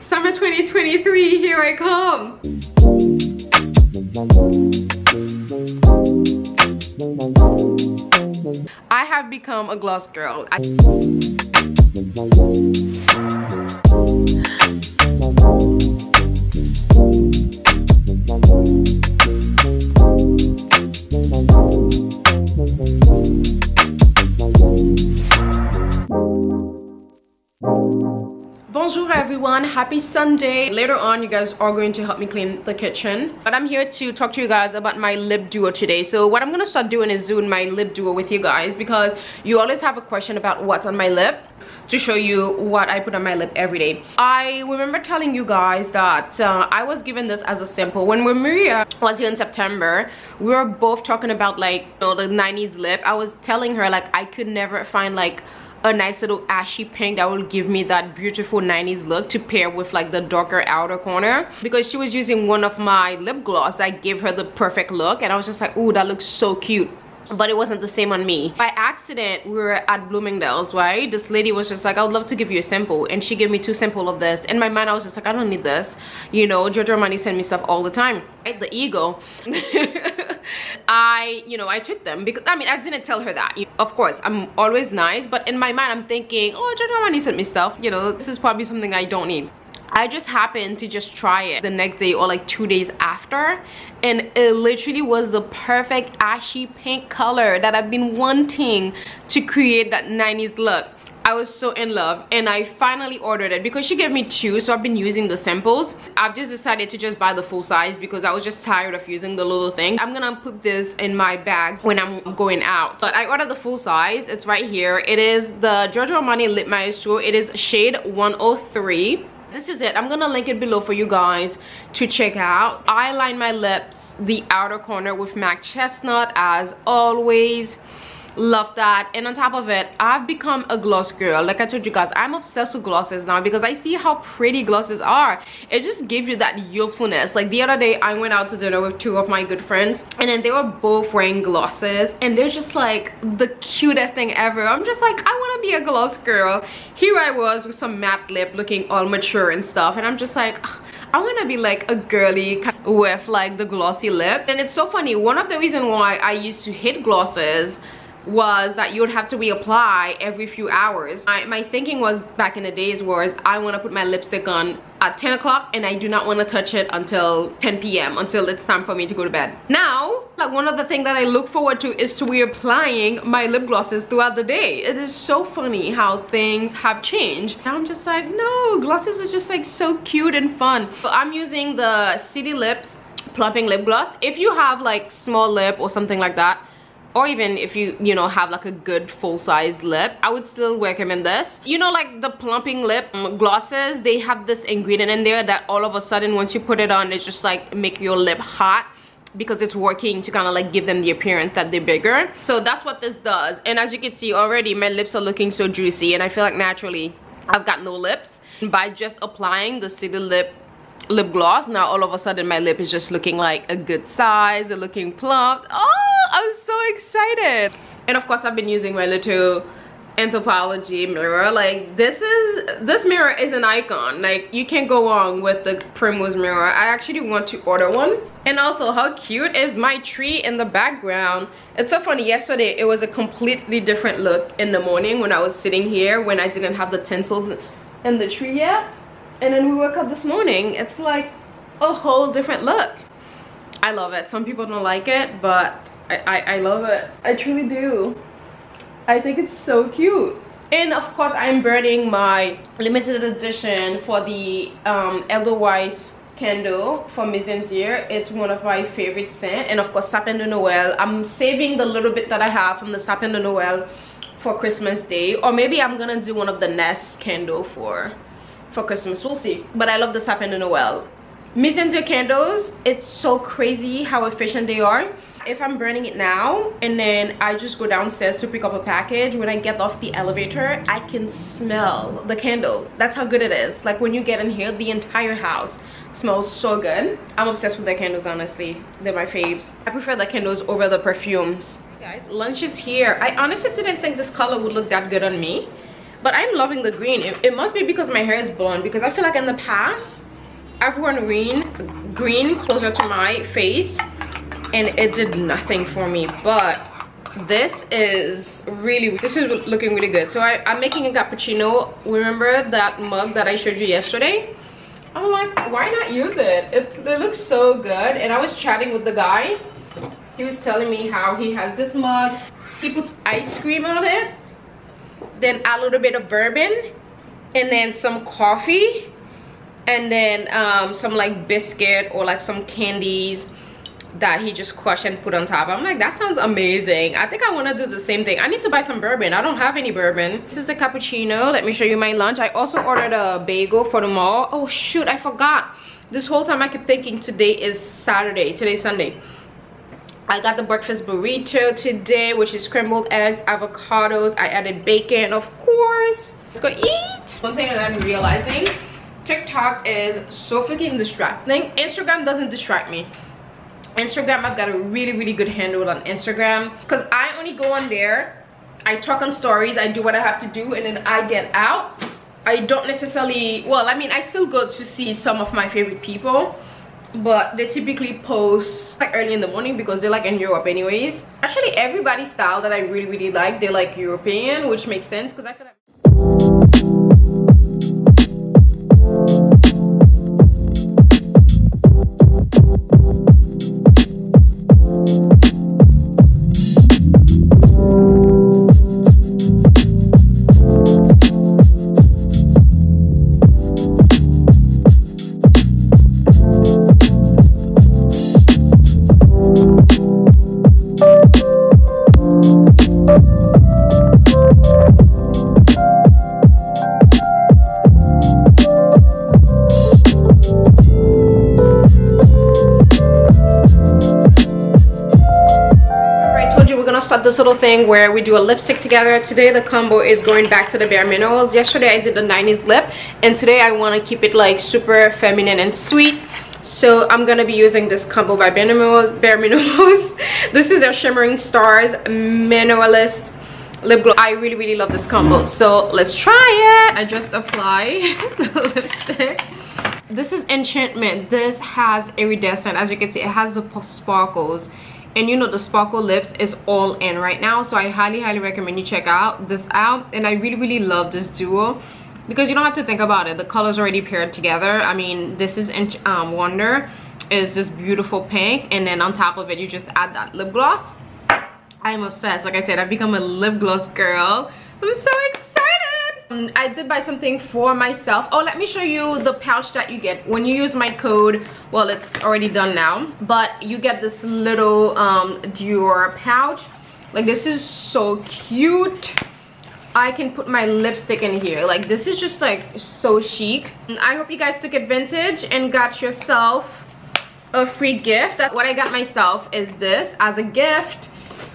Summer 2023, here I come. I have become a gloss girl. I happy Sunday. Later on, you guys are going to help me clean the kitchen. But I'm here to talk to you guys about my lip duo today. So what I'm gonna start doing is doing my lip duo with you guys because you always have a question about what's on my lip to show you what I put on my lip every day. I remember telling you guys that uh, I was given this as a sample. When Maria was here in September, we were both talking about like you know, the 90s lip. I was telling her like I could never find like a nice little ashy pink that will give me that beautiful 90s look to pair with like the darker outer corner. Because she was using one of my lip gloss I gave her the perfect look and I was just like oh that looks so cute but it wasn't the same on me by accident we were at bloomingdale's right this lady was just like i would love to give you a sample and she gave me two sample of this in my mind i was just like i don't need this you know giorgio armani sent me stuff all the time right the ego I, you know, I took them because, I mean, I didn't tell her that. Of course, I'm always nice, but in my mind, I'm thinking, oh, Giorgio Armani sent me stuff. You know, this is probably something I don't need. I just happened to just try it the next day or like two days after and it literally was the perfect ashy pink color that I've been wanting to create that 90s look. I was so in love and I finally ordered it because she gave me two so I've been using the samples. I've just decided to just buy the full size because I was just tired of using the little thing. I'm gonna put this in my bag when I'm going out. But I ordered the full size. It's right here. It is the Giorgio Armani Lip Maestro. It is shade 103 this is it. I'm gonna link it below for you guys to check out. I line my lips the outer corner with mac chestnut as always love that. And on top of it i've become a gloss girl. Like i told you guys i'm obsessed with glosses now because i see how pretty glosses are. It just gives you that youthfulness. Like the other day i went out to dinner with two of my good friends and then they were both wearing glosses and they're just like the cutest thing ever. I'm just like i want to be a gloss girl. Here i was with some matte lip looking all mature and stuff and i'm just like I want to be like a girly with like the glossy lip. And it's so funny one of the reasons why I used to hate glosses was that you would have to reapply every few hours. I, my thinking was back in the days was I want to put my lipstick on at 10 o'clock and I do not want to touch it until 10 p.m. until it's time for me to go to bed. Now, like one of the things that I look forward to is to reapplying my lip glosses throughout the day. It is so funny how things have changed. Now I'm just like, no, glosses are just like so cute and fun. So I'm using the City Lips plumping lip gloss. If you have like small lip or something like that, or even if you you know have like a good full-size lip i would still recommend this. You know like the plumping lip mm, glosses they have this ingredient in there that all of a sudden once you put it on it's just like make your lip hot because it's working to kind of like give them the appearance that they're bigger. So that's what this does. And as you can see already my lips are looking so juicy and i feel like naturally i've got no lips. By just applying the city lip lip gloss. Now all of a sudden my lip is just looking like a good size and looking plump. Oh I'm so excited. And of course, I've been using my little Anthropologie mirror. Like this is this mirror is an icon. Like you can't go wrong with the Primrose mirror. I actually want to order one. And also how cute is my tree in the background? It's so funny. Yesterday it was a completely different look in the morning when I was sitting here when I didn't have the tinsels in the tree yet and then we woke up this morning it's like a whole different look I love it some people don't like it but I, I, I love it. I truly do. I think it's so cute. And of course, I'm burning my limited edition for the um, Edelweiss candle from Mizensir. It's one of my favorite scent. And of course, Sapin de Noël. I'm saving the little bit that I have from the Sapin de Noël for Christmas Day. Or maybe I'm gonna do one of the Nest candle for, for Christmas. We'll see. But I love the Sapin de Noël Mizensir candles, it's so crazy how efficient they are. If I'm burning it now and then I just go downstairs to pick up a package, when I get off the elevator, I can smell the candle. That's how good it is. Like when you get in here, the entire house smells so good. I'm obsessed with the candles, honestly. They're my faves. I prefer the candles over the perfumes. Hey guys, lunch is here. I honestly didn't think this color would look that good on me. But I'm loving the green. It, it must be because my hair is blonde because I feel like in the past, I've worn green, green closer to my face and it did nothing for me. But this is really, this is looking really good. So I, I'm making a cappuccino. Remember that mug that I showed you yesterday? I'm like, why not use it? it? It looks so good. And I was chatting with the guy. He was telling me how he has this mug. He puts ice cream on it. Then a little bit of bourbon. And then some coffee and then um, some like biscuit or like some candies that he just crushed and put on top. I'm like that sounds amazing. I think i want to do the same thing. I need to buy some bourbon. I don't have any bourbon. This is a cappuccino. Let me show you my lunch. I also ordered a bagel for the mall. Oh shoot i forgot. This whole time i kept thinking today is saturday. Today's sunday I got the breakfast burrito today, which is scrambled eggs, avocados. I added bacon, of course. Let's go eat. One thing that I'm realizing TikTok is so freaking distracting. Instagram doesn't distract me. Instagram, I've got a really, really good handle on Instagram because I only go on there. I talk on stories, I do what I have to do, and then I get out. I don't necessarily, well, I mean, I still go to see some of my favorite people, but they typically post like early in the morning because they're like in Europe anyways. Actually, everybody's style that I really, really like, they're like European, which makes sense because I feel like little thing where we do a lipstick together. Today the combo is going back to the bare minerals. Yesterday i did the 90s lip and today i want to keep it like super feminine and sweet. So i'm gonna be using this combo by bare minerals bare minerals. This is a shimmering stars mineralist lip glow i really really love this combo. So let's try it. I just apply the lipstick. This is enchantment. This has iridescent. As you can see it has the sparkles and you know the sparkle lips is all in right now so i highly highly recommend you check out this out. And i really really love this duo because you don't have to think about it. The colors already paired together. I mean this is um, wonder is this beautiful pink and then on top of it you just add that lip gloss. I'm obsessed. Like i said i've become a lip gloss girl. I'm so excited um, I did buy something for myself. Oh, let me show you the pouch that you get. When you use my code, well, it's already done now, but you get this little um, Dior pouch. Like, this is so cute. I can put my lipstick in here. Like, this is just, like, so chic. I hope you guys took advantage and got yourself a free gift. What I got myself is this as a gift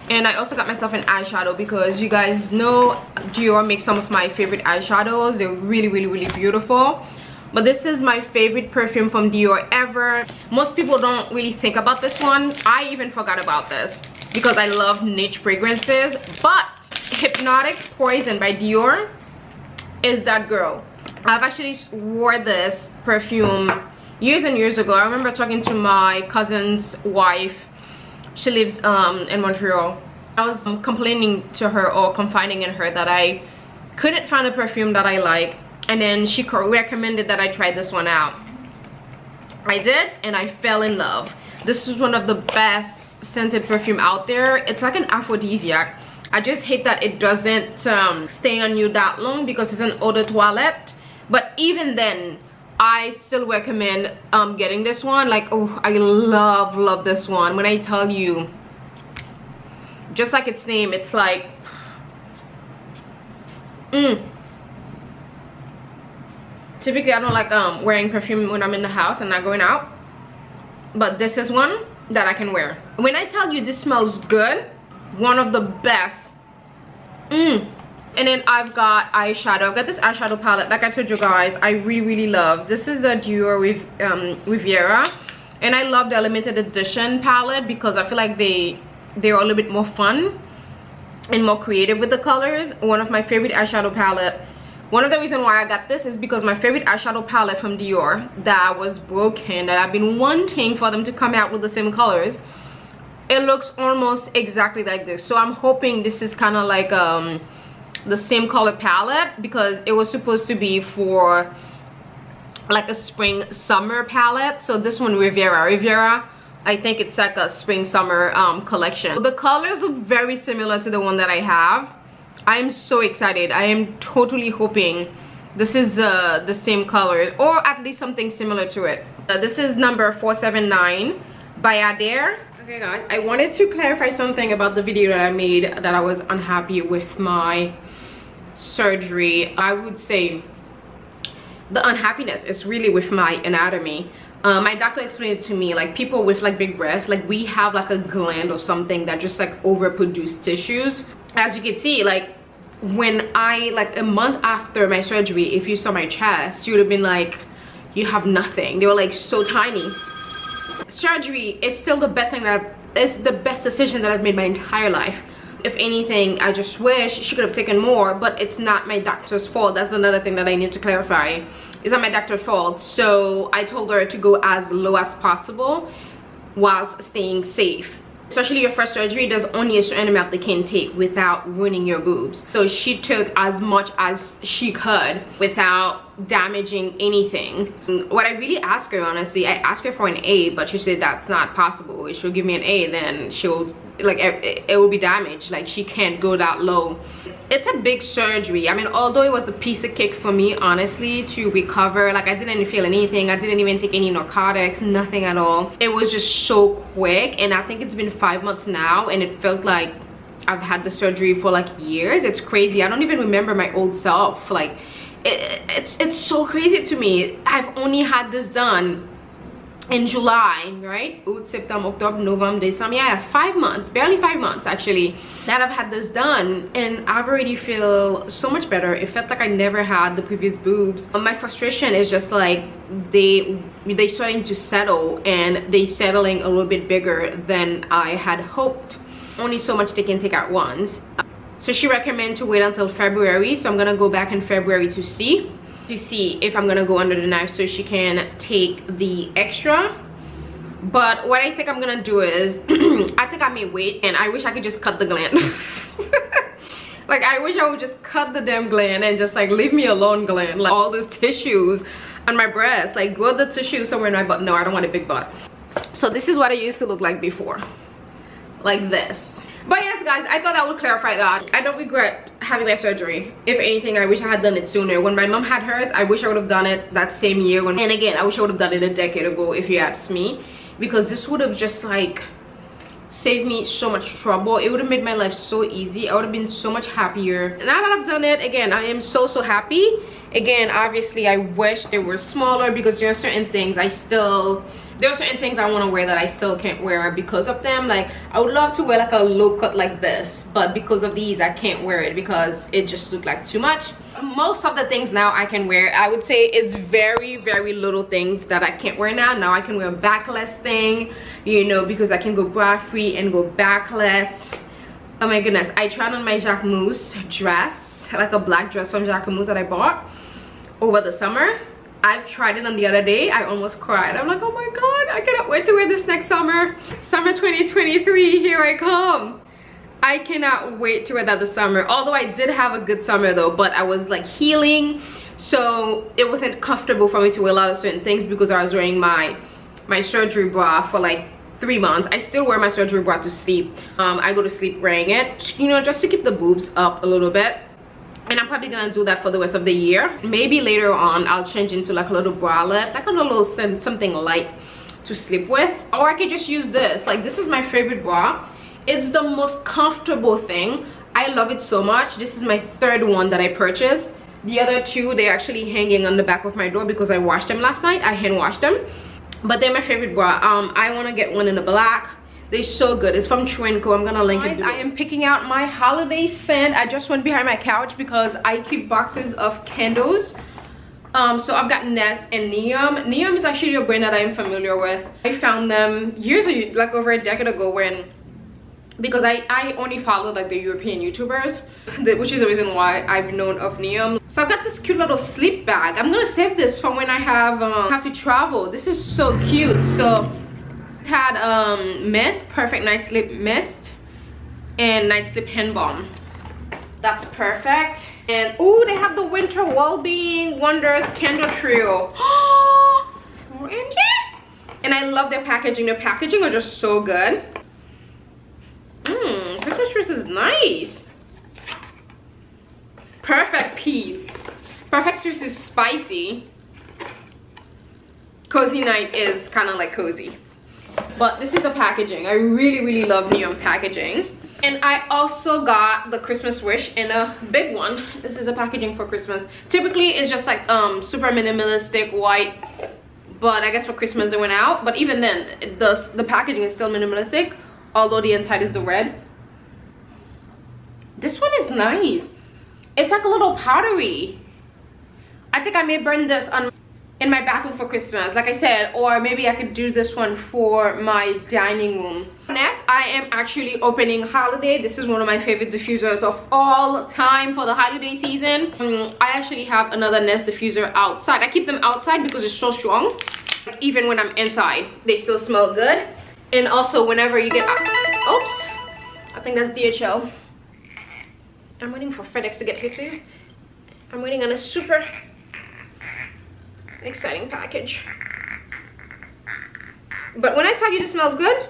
and I also got myself an eyeshadow because you guys know Dior makes some of my favorite eyeshadows. They're really really really beautiful. But this is my favorite perfume from Dior ever. Most people don't really think about this one. I even forgot about this because I love niche fragrances. But Hypnotic Poison by Dior is that girl. I've actually wore this perfume years and years ago. I remember talking to my cousin's wife she lives um, in Montreal. I was um, complaining to her or confiding in her that I couldn't find a perfume that I like and then she recommended that I try this one out. I did and I fell in love. This is one of the best scented perfume out there. It's like an aphrodisiac. I just hate that it doesn't um, stay on you that long because it's an eau de toilette. But even then, I still recommend um, getting this one. Like, oh, I love, love this one. When I tell you, just like its name, it's like, mm. typically i don't like um wearing perfume when i'm in the house and not going out but this is one that i can wear when i tell you this smells good one of the best mm. And then i've got eyeshadow. I've got this eyeshadow palette. Like i told you guys i really really love. This is a dior with um riviera and i love the limited edition palette because i feel like they they're a little bit more fun and more creative with the colors. One of my favorite eyeshadow palette one of the reasons why I got this is because my favorite eyeshadow palette from Dior that was broken that I've been wanting for them to come out with the same colors it looks almost exactly like this. So I'm hoping this is kind of like um the same color palette because it was supposed to be for like a spring summer palette so this one Riviera Riviera I think it's like a spring summer um, collection the colors look very similar to the one that I have I'm so excited. I am totally hoping this is uh, the same color or at least something similar to it. Uh, this is number 479 Bayadère. Okay guys, I wanted to clarify something about the video that I made that I was unhappy with my surgery. I would say the unhappiness is really with my anatomy. Uh, my doctor explained it to me like people with like big breasts like we have like a gland or something that just like overproduce tissues as you can see like when i like a month after my surgery if you saw my chest you would have been like you have nothing they were like so tiny surgery is still the best thing that I've, it's the best decision that i've made my entire life if anything i just wish she could have taken more but it's not my doctor's fault. That's another thing that i need to clarify. It's not my doctor's fault. So i told her to go as low as possible whilst staying safe. Especially your first surgery there's only a certain amount they can take without ruining your boobs. So she took as much as she could without damaging anything. What i really asked her honestly i asked her for an a but she said that's not possible. If she'll give me an a then she'll like it, it will be damaged. Like she can't go that low. It's a big surgery. I mean although it was a piece of cake for me honestly to recover like i didn't feel anything. I didn't even take any narcotics nothing at all. It was just so quick and i think it's been five months now and it felt like i've had the surgery for like years. It's crazy. I don't even remember my old self. Like it, it's it's so crazy to me. I've only had this done in July, right? Août, September, October, November, December. Yeah, five months, barely five months actually, that I've had this done. And I've already feel so much better. It felt like I never had the previous boobs. But my frustration is just like they they starting to settle and they settling a little bit bigger than I had hoped. Only so much they can take at once. So she recommended to wait until February. So I'm gonna go back in February to see to see if I'm gonna go under the knife so she can take the extra. But what I think I'm gonna do is I think I may wait and I wish I could just cut the gland. Like I wish I would just cut the damn gland and just like leave me alone gland like all these tissues on my breast. Like grow the tissue somewhere in my butt. No I don't want a big butt. So this is what I used to look like before. Like this but yes guys i thought i would clarify that. I don't regret having that surgery. If anything i wish i had done it sooner. When my mom had hers i wish i would have done it that same year when and again i wish i would have done it a decade ago if you asked me. Because this would have just like saved me so much trouble. It would have made my life so easy. I would have been so much happier. Now that i've done it again i am so so happy. Again obviously i wish they were smaller because there are certain things i still there are certain things I want to wear that I still can't wear because of them. Like I would love to wear like a low cut like this but because of these I can't wear it because it just looked like too much. Most of the things now I can wear I would say it's very very little things that I can't wear now. Now I can wear a backless thing you know because I can go bra free and go backless. Oh my goodness I tried on my Jacquemus dress like a black dress from Jacquemus that I bought over the summer I've tried it on the other day. I almost cried. I'm like, oh my God, I cannot wait to wear this next summer. Summer 2023, here I come. I cannot wait to wear that this summer. Although I did have a good summer though, but I was like healing. So it wasn't comfortable for me to wear a lot of certain things because I was wearing my, my surgery bra for like three months. I still wear my surgery bra to sleep. Um, I go to sleep wearing it, you know, just to keep the boobs up a little bit and i'm probably gonna do that for the rest of the year. Maybe later on i'll change into like a little bralette like a little something light to sleep with. Or i could just use this. Like this is my favorite bra. It's the most comfortable thing. I love it so much. This is my third one that i purchased. The other two they're actually hanging on the back of my door because i washed them last night. I hand washed them. But they're my favorite bra. Um i want to get one in the black they're so good it's from Trinco. i'm gonna link Guys, it below. i am picking out my holiday scent i just went behind my couch because i keep boxes of candles um so i've got nest and Neom. Neom is actually a brand that i am familiar with i found them years ago like over a decade ago when because i i only follow like the european youtubers which is the reason why i've known of Neom. so i've got this cute little sleep bag i'm gonna save this for when i have um, have to travel this is so cute so had um mist perfect night sleep mist and night sleep hand balm that's perfect. And oh they have the winter well-being wonders candle trio. And i love their packaging. Their packaging are just so good. Mmm, christmas trees is nice. Perfect peace perfect trees is spicy. Cozy night is kind of like cozy but this is the packaging. I really really love Neom packaging. And i also got the christmas wish in a big one. This is a packaging for christmas. Typically it's just like um super minimalistic white but i guess for christmas they went out. But even then the the packaging is still minimalistic although the inside is the red. This one is nice. It's like a little powdery. I think i may burn this on in my bathroom for Christmas. Like I said or maybe I could do this one for my dining room. Next I am actually opening holiday. This is one of my favorite diffusers of all time for the holiday season. Um, I actually have another Nest diffuser outside. I keep them outside because it's so strong. Like, even when I'm inside they still smell good. And also whenever you get oops I think that's DHL I'm waiting for FedEx to get here too I'm waiting on a super exciting package. But when I tell you this smells good,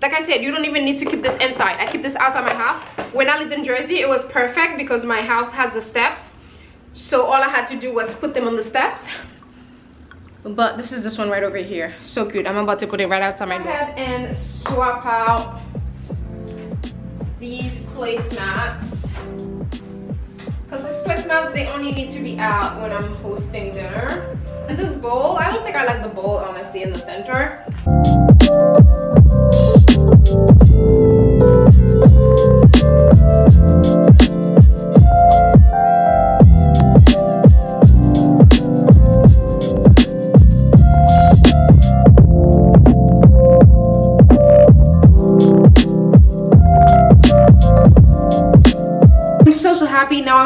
like I said, you don't even need to keep this inside. I keep this outside my house. When I lived in Jersey, it was perfect because my house has the steps. So all I had to do was put them on the steps. But this is this one right over here. So cute. I'm about to put it right outside my door. Go ahead and swap out these placemats because this placemats, they only need to be out when I'm hosting dinner. And this bowl, I don't think I like the bowl honestly in the center.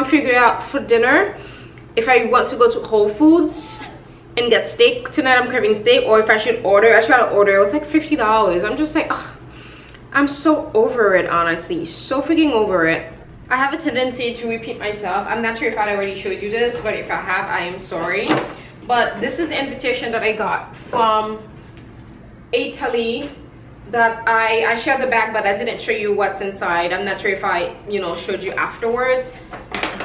I'm figuring out for dinner if I want to go to Whole Foods and get steak. Tonight I'm craving steak or if I should order. I to order. It was like $50. I'm just like, ugh. I'm so over it, honestly. So freaking over it. I have a tendency to repeat myself. I'm not sure if I already showed you this, but if I have, I am sorry. But this is the invitation that I got from Eataly that I, I shared the bag, but I didn't show you what's inside. I'm not sure if I, you know, showed you afterwards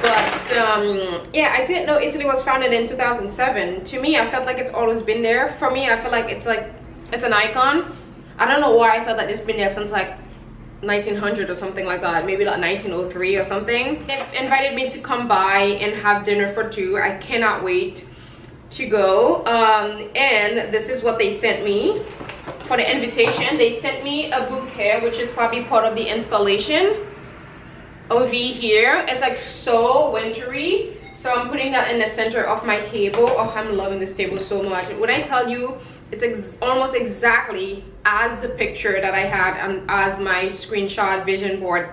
but um, yeah i didn't know eataly was founded in 2007 to me i felt like it's always been there. For me i feel like it's like it's an icon. I don't know why i felt like it's been there since like 1900 or something like that. Maybe like 1903 or something. They invited me to come by and have dinner for two. I cannot wait to go. Um, and this is what they sent me. For the invitation they sent me a bouquet which is probably part of the installation OV here. It's like so wintry. So I'm putting that in the center of my table. Oh, I'm loving this table so much. When I tell you, it's ex almost exactly as the picture that I had and as my screenshot vision board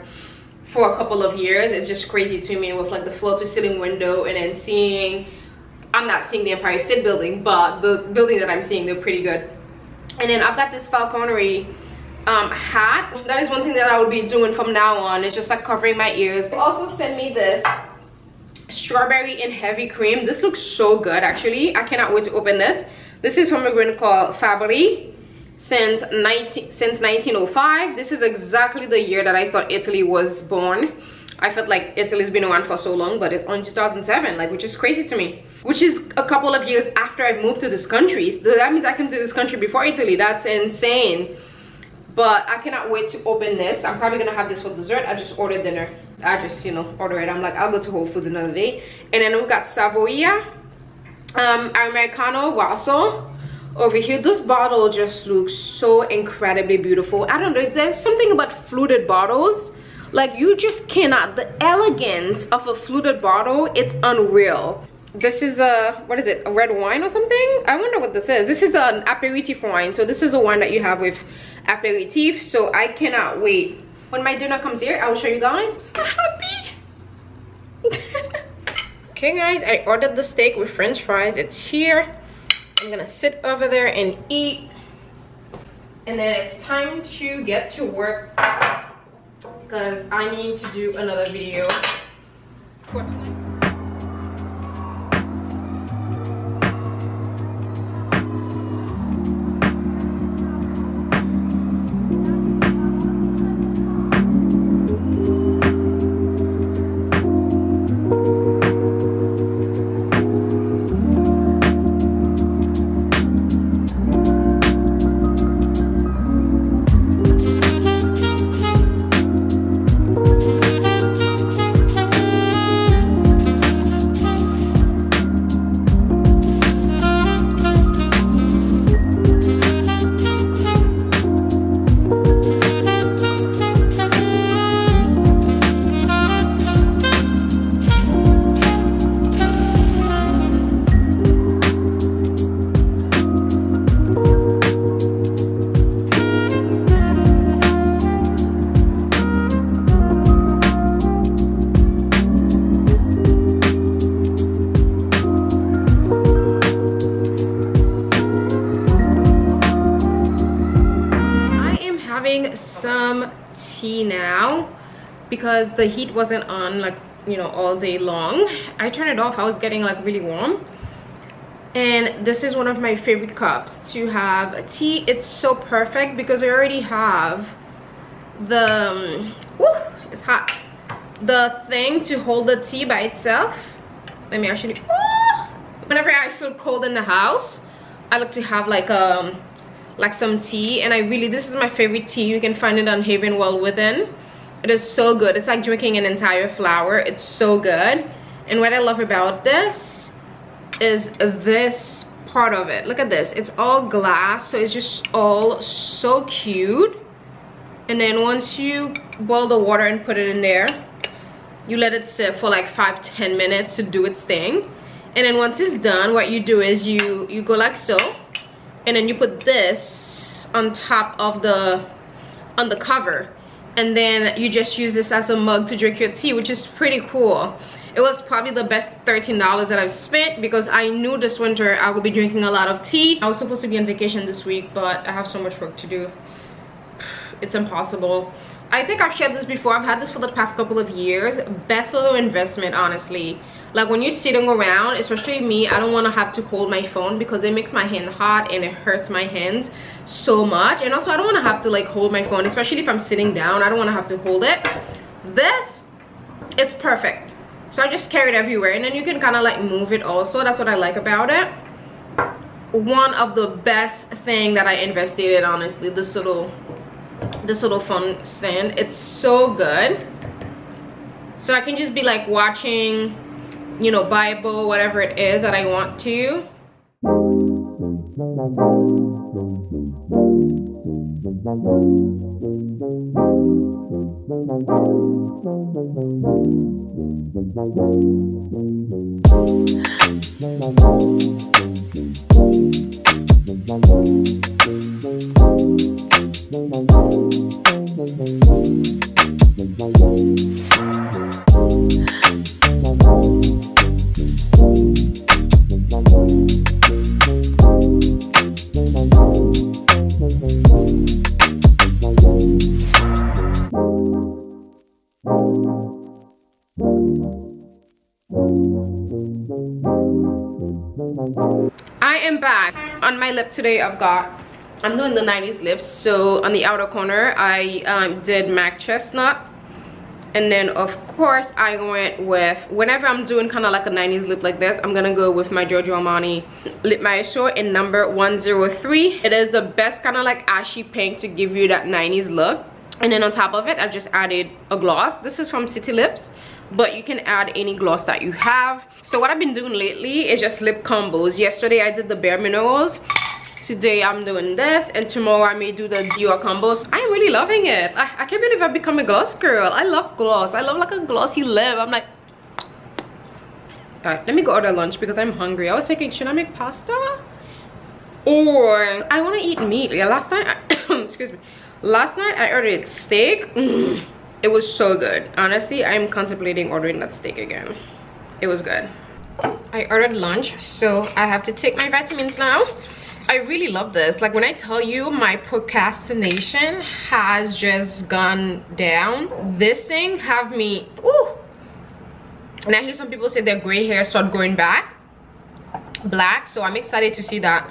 for a couple of years. It's just crazy to me with like the floor to ceiling window and then seeing, I'm not seeing the Empire State Building, but the building that I'm seeing, they're pretty good. And then I've got this Falconeri um, hat. That is one thing that I will be doing from now on. It's just like covering my ears. Also send me this strawberry and heavy cream. This looks so good actually. I cannot wait to open this. This is from a brand called Fabbri since 19 since 1905. This is exactly the year that I thought Eataly was born. I felt like Eataly's been around for so long, but it's only 2007, like which is crazy to me. Which is a couple of years after I moved to this country. So that means I came to this country before Eataly. That's insane but i cannot wait to open this i'm probably gonna have this for dessert i just ordered dinner I just, you know, order it. I'm like, I'll go to Whole Foods another day. And then we got Savoia, um, Americano Rosso over here. This bottle just looks so incredibly beautiful. I don't know, there's something about fluted bottles. Like you just cannot, the elegance of a fluted bottle, it's unreal. This is a, what is it, a red wine or something? I wonder what this is. This is an aperitif wine. So this is a wine that you have with aperitif. So I cannot wait. When my dinner comes here i will show you guys. I'm so happy okay guys i ordered the steak with french fries. It's here. I'm gonna sit over there and eat. And then it's time to get to work because i need to do another video for because the heat wasn't on like you know all day long. I turned it off. I was getting like really warm. And this is one of my favorite cups to have. A tea it's so perfect because i already have the um, whoo, it's hot. The thing to hold the tea by itself. Let me actually oh, whenever i feel cold in the house i like to have like um like some tea. And i really this is my favorite tea. You can find it on haven well within it is so good. It's like drinking an entire flower. It's so good. And what i love about this is this part of it. Look at this. It's all glass so it's just all so cute. And then once you boil the water and put it in there you let it sit for like five ten minutes to do its thing. And then once it's done what you do is you you go like so. And then you put this on top of the on the cover and then you just use this as a mug to drink your tea which is pretty cool. It was probably the best $13 that I've spent because I knew this winter I would be drinking a lot of tea. I was supposed to be on vacation this week but I have so much work to do. It's impossible. I think I've shared this before. I've had this for the past couple of years. Best little investment honestly. Like when you're sitting around especially me i don't want to have to hold my phone because it makes my hand hot and it hurts my hands so much. And also i don't want to have to like hold my phone especially if i'm sitting down. I don't want to have to hold it. This it's perfect. So i just carry it everywhere and then you can kind of like move it also. That's what i like about it. One of the best thing that i invested in honestly this little this little phone stand. It's so good. So i can just be like watching you know bible whatever it is that i want to I lip today I've got I'm doing the 90s lips. So on the outer corner I um, did MAC Chestnut. And then of course I went with whenever I'm doing kind of like a 90s lip like this I'm gonna go with my Giorgio Armani Lip Maestro in number 103 it is the best kind of like ashy pink to give you that 90s look. And then on top of it i've just added a gloss. This is from city lips but you can add any gloss that you have. So what i've been doing lately is just lip combos. Yesterday i did the bare minerals today i'm doing this and tomorrow i may do the dior combos i'm really loving it. I, I can't believe i've become a gloss girl. I love gloss. I love like a glossy lip. I'm like all right let me go order lunch because i'm hungry. I was thinking should i make pasta? Or i want to eat meat. Yeah last night I, excuse me. Last night i ordered steak. Mm, it was so good. Honestly i'm contemplating ordering that steak again. It was good. I ordered lunch so i have to take my vitamins now I really love this. Like when I tell you my procrastination has just gone down, this thing have me, ooh. And I hear some people say their gray hair start growing back, black. So I'm excited to see that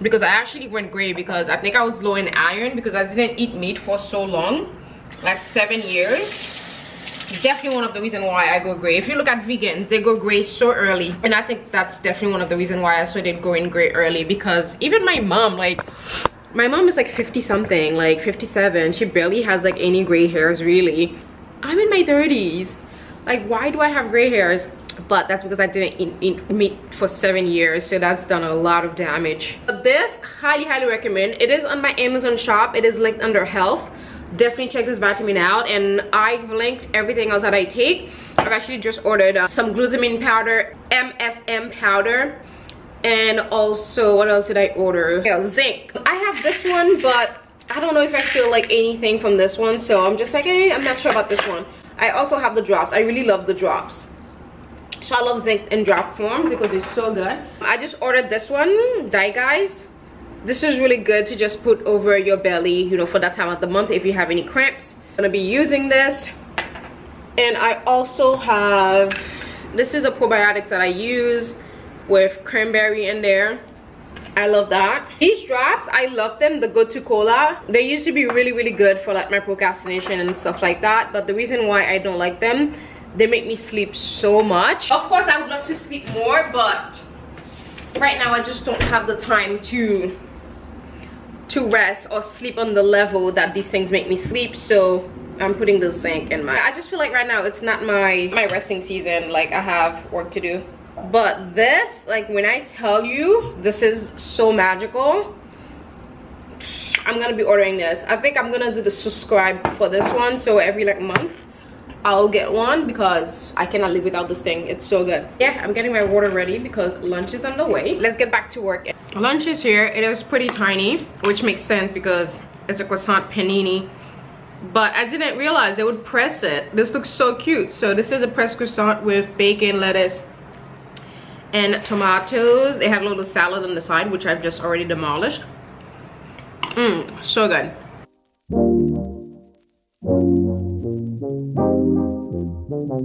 because I actually went gray because I think I was low in iron because I didn't eat meat for so long, like seven years definitely one of the reason why I go gray. If you look at vegans, they go gray so early. And I think that's definitely one of the reason why I started going gray early because even my mom, like, my mom is like 50 something, like 57. She barely has like any gray hairs really. I'm in my 30s. Like, why do I have gray hairs? But that's because I didn't eat, eat meat for seven years. So that's done a lot of damage. But this, highly, highly recommend. It is on my Amazon shop. It is linked under health definitely check this vitamin out. And I've linked everything else that I take. I've actually just ordered uh, some glutamine powder MSM powder and also what else did I order? Yeah, zinc. I have this one but I don't know if I feel like anything from this one so I'm just like hey I'm not sure about this one. I also have the drops. I really love the drops. So I love zinc in drop forms because it's so good. I just ordered this one Die Guys this is really good to just put over your belly you know for that time of the month if you have any cramps i'm gonna be using this and i also have this is a probiotics that i use with cranberry in there I love that. These drops, I love them, the Gotu Kola. They used to be really, really good for like my procrastination and stuff like that. But the reason why I don't like them, they make me sleep so much. Of course, I would love to sleep more, but right now I just don't have the time to to rest or sleep on the level that these things make me sleep so i'm putting the zinc in my i just feel like right now it's not my my resting season like i have work to do. But this like when i tell you this is so magical i'm gonna be ordering this. I think i'm gonna do the subscribe for this one so every like month I'll get one because I cannot live without this thing. It's so good. Yeah, I'm getting my water ready because lunch is on the way. Let's get back to work. Lunch is here. It is pretty tiny, which makes sense because it's a croissant panini. But I didn't realize they would press it. This looks so cute. So this is a pressed croissant with bacon, lettuce, and tomatoes. They had a little salad on the side, which I've just already demolished. Mmm, so good. I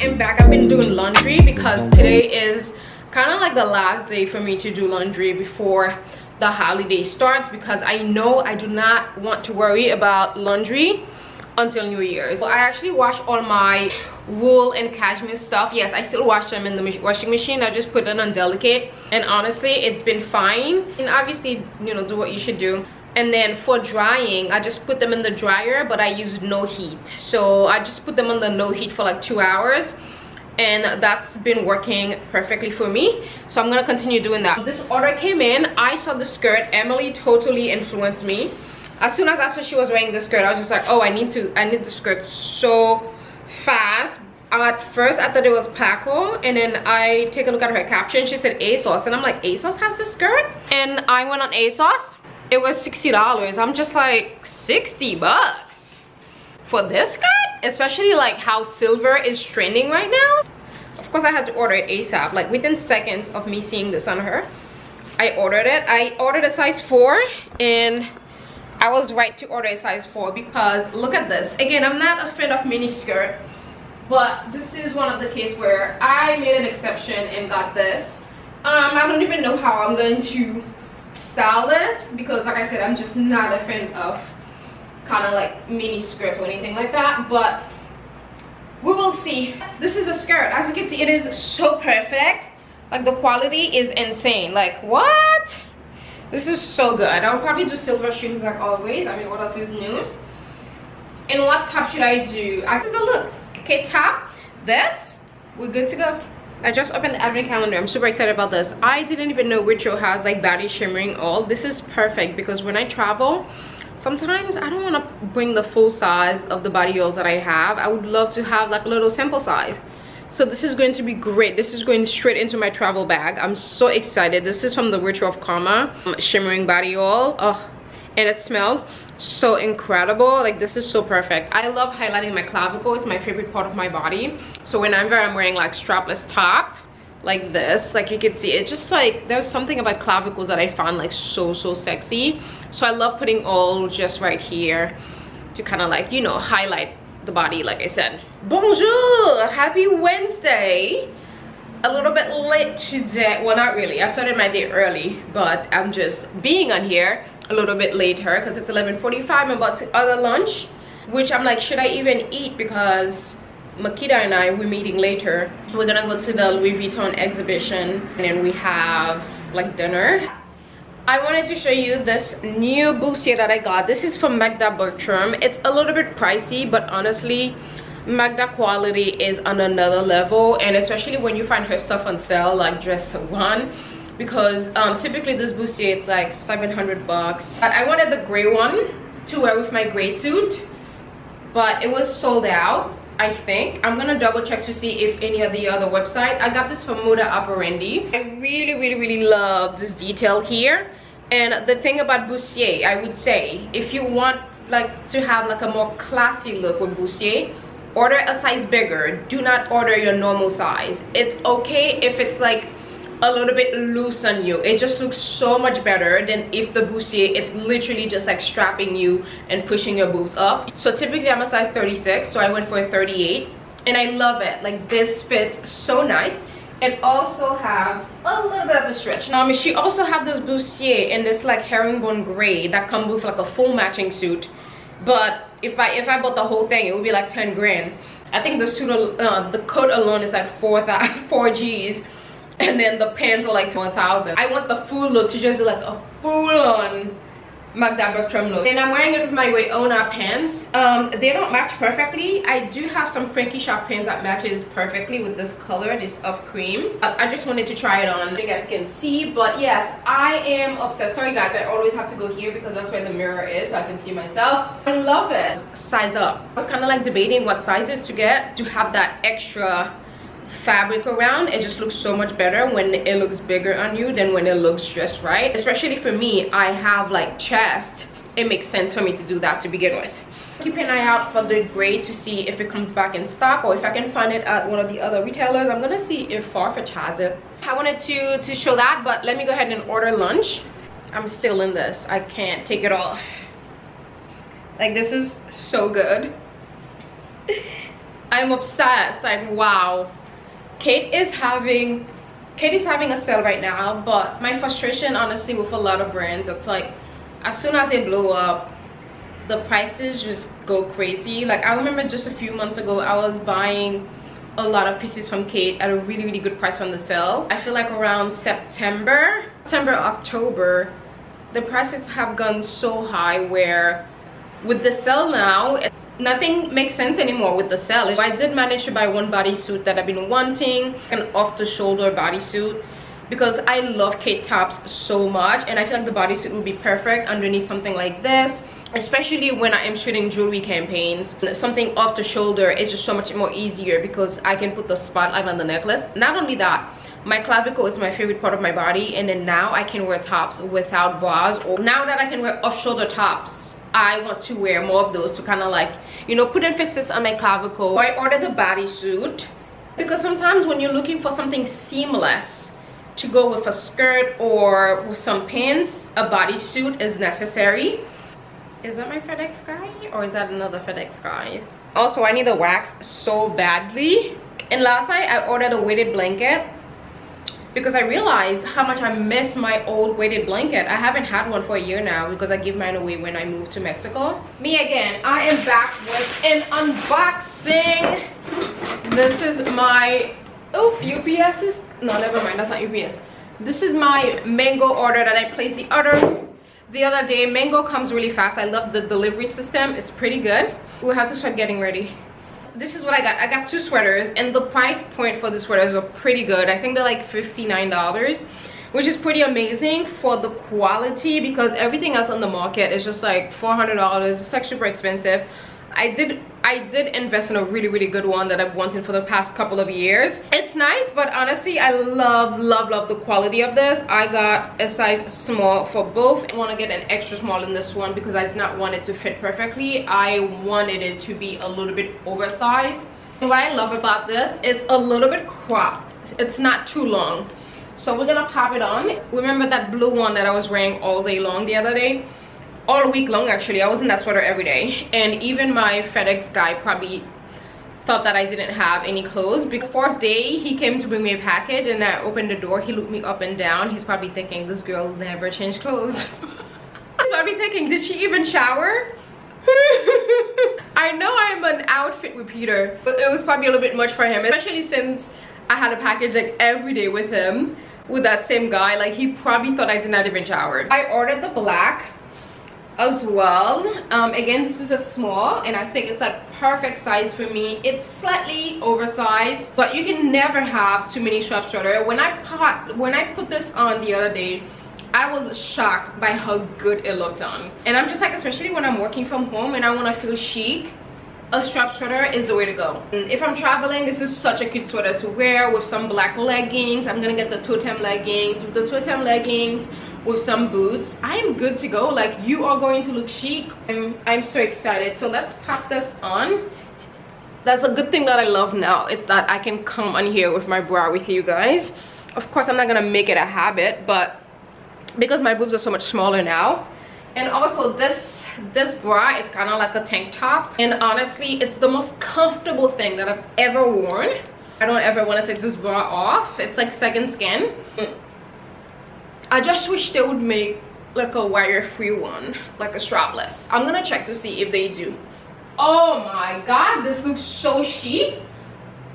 am back. I've been doing laundry because today is kind of like the last day for me to do laundry before the holiday starts because I know I do not want to worry about laundry until New Year's. So I actually wash all my wool and cashmere stuff. Yes, I still wash them in the washing machine. I just put it on delicate and honestly, it's been fine. And obviously, you know, do what you should do. And then for drying, I just put them in the dryer, but I use no heat. So I just put them on the no heat for like two hours and that's been working perfectly for me so i'm gonna continue doing that this order came in i saw the skirt emily totally influenced me as soon as I saw she was wearing the skirt, I was just like, oh, I need to, I need the skirt so fast. At first, I thought it was Paco, and then I take a look at her caption. She said ASOS, and I'm like, ASOS has the skirt? And I went on ASOS. It was $60. I'm just like, 60 bucks for this skirt? Especially like how silver is trending right now. Of course, I had to order it ASAP. Like within seconds of me seeing this on her, I ordered it. I ordered a size 4, and I was right to order a size 4 because look at this. Again, I'm not a fan of mini skirt, but this is one of the case where I made an exception and got this. Um, I don't even know how I'm going to style this because like I said, I'm just not a fan of kind of like mini skirts or anything like that, but we will see. This is a skirt. As you can see, it is so perfect. like the quality is insane like what this is so good i'll probably do silver shoes like always i mean what else is new and what top should i do i just a look okay top this we're good to go I just opened the advent calendar. I'm super excited about this. I didn't even know Ritual has like body shimmering all. This is perfect because when I travel, sometimes I don't want to bring the full size of the body oils that I have. I would love to have like a little sample size. So this is going to be great. This is going straight into my travel bag. I'm so excited. This is from the Ritual of Karma um, Shimmering Body Oil. Oh, and it smells so incredible like this is so perfect i love highlighting my clavicle it's my favorite part of my body so whenever i'm wearing like strapless top like this like you can see it's just like there's something about clavicles that i find like so so sexy so i love putting all just right here to kind of like you know highlight the body like i said bonjour happy wednesday a little bit late today well not really i started my day early but i'm just being on here a little bit later because it's 11:45. i'm about to order lunch which i'm like should i even eat because Makita and I, we're meeting later. We're gonna go to the Louis Vuitton exhibition and then we have like dinner. I wanted to show you this new bustier that I got. This is from Magda Butrym. It's a little bit pricey, but honestly, Magda quality is on another level. And especially when you find her stuff on sale, like Dress One, because um, typically this bustier, it's like 700 bucks. But I wanted the gray one to wear with my gray suit, but it was sold out I think. I'm gonna double check to see if any of the other website. I got this from Moda Operandi. I really, really, really love this detail here. And the thing about bustier, I would say, if you want like to have like a more classy look with bustier, order a size bigger. Do not order your normal size. It's okay if it's like a little bit loose on you. It just looks so much better than if the bustier it's literally just like strapping you and pushing your boobs up. So typically i'm a size 36 so i went for a 38 and i love it. Like this fits so nice. And also have a little bit of a stretch. Now I mean, she also have this bustier in this like herringbone gray that come with like a full matching suit. But if i if i bought the whole thing it would be like 10 grand. I think the suit uh, the coat alone is like four four g's and then the pants are like 1000 I want the full look to just like a full-on Magda Butrym look. And I'm wearing it with my Rayona pants. Um, they don't match perfectly. I do have some Frankie Shop pants that matches perfectly with this color, this of cream. But I just wanted to try it on. You guys can see. But yes, I am obsessed. Sorry guys, I always have to go here because that's where the mirror is so I can see myself. I love it. Size up. I was kind of like debating what sizes to get to have that extra fabric around it just looks so much better when it looks bigger on you than when it looks just right. Especially for me i have like chest. It makes sense for me to do that to begin with. Keep an eye out for the gray to see if it comes back in stock or if i can find it at one of the other retailers. I'm gonna see if farfetch has it. I wanted to to show that but let me go ahead and order lunch. I'm still in this. I can't take it off. Like this is so good. I'm obsessed. Like wow Kate is having Kate is having a sale right now, but my frustration honestly with a lot of brands, it's like as soon as they blow up, the prices just go crazy. Like I remember just a few months ago, I was buying a lot of pieces from Kate at a really, really good price from the sale. I feel like around September, September, October, the prices have gone so high where with the sale now, nothing makes sense anymore with the sale i did manage to buy one bodysuit that i've been wanting an off-the-shoulder bodysuit because i love kate tops so much and i feel like the bodysuit would be perfect underneath something like this especially when i am shooting jewelry campaigns. Something off the shoulder is just so much more easier because i can put the spotlight on the necklace. Not only that my clavicle is my favorite part of my body and then now i can wear tops without bras or now that i can wear off-shoulder tops I want to wear more of those to kind of like, you know, put emphasis on my clavicle. I ordered a bodysuit because sometimes when you're looking for something seamless to go with a skirt or with some pants, a bodysuit is necessary. Is that my FedEx guy or is that another FedEx guy? Also, I need a wax so badly. And last night I ordered a weighted blanket because I realized how much I miss my old weighted blanket. I haven't had one for a year now because I give mine away when I moved to Mexico. Me again, I am back with an unboxing. This is my, oh, UPS is no never mind that's not ups this is my mango order that i placed the other the other day. Mango comes really fast. I love the delivery system. It's pretty good. We'll have to start getting ready this is what i got. I got two sweaters and the price point for the sweaters are pretty good. I think they're like 59 dollars which is pretty amazing for the quality because everything else on the market is just like 400 dollars. It's like super expensive I did I did invest in a really really good one that I've wanted for the past couple of years. It's nice but honestly I love love love the quality of this. I got a size small for both. I want to get an extra small in this one because I did not want it to fit perfectly. I wanted it to be a little bit oversized. And what I love about this it's a little bit cropped. It's not too long. So we're gonna pop it on. Remember that blue one that I was wearing all day long the other day all week long actually. I was in that sweater every day. And even my fedex guy probably thought that i didn't have any clothes. Before day he came to bring me a package and i opened the door. He looked me up and down. He's probably thinking this girl never changed clothes. He's probably thinking did she even shower? I know i'm an outfit repeater but it was probably a little bit much for him especially since i had a package like every day with him with that same guy. Like he probably thought i did not even shower. I ordered the black as well. Um, again this is a small and i think it's like perfect size for me. It's slightly oversized but you can never have too many strap sweater when i put when i put this on the other day I was shocked by how good it looked on. And I'm just like especially when I'm working from home and I want to feel chic a strap sweater is the way to go. If I'm traveling this is such a cute sweater to wear with some black leggings. I'm gonna get the totem leggings. With the totem leggings with some boots. I am good to go. Like you are going to look chic. I'm i'm so excited. So let's pop this on. That's a good thing that i love now it's that i can come on here with my bra with you guys. Of course i'm not gonna make it a habit but because my boobs are so much smaller now. And also this this bra is kind of like a tank top. And honestly it's the most comfortable thing that i've ever worn. I don't ever want to take this bra off. It's like second skin I just wish they would make like a wire-free one, like a strapless. I'm gonna check to see if they do. Oh my god, this looks so chic.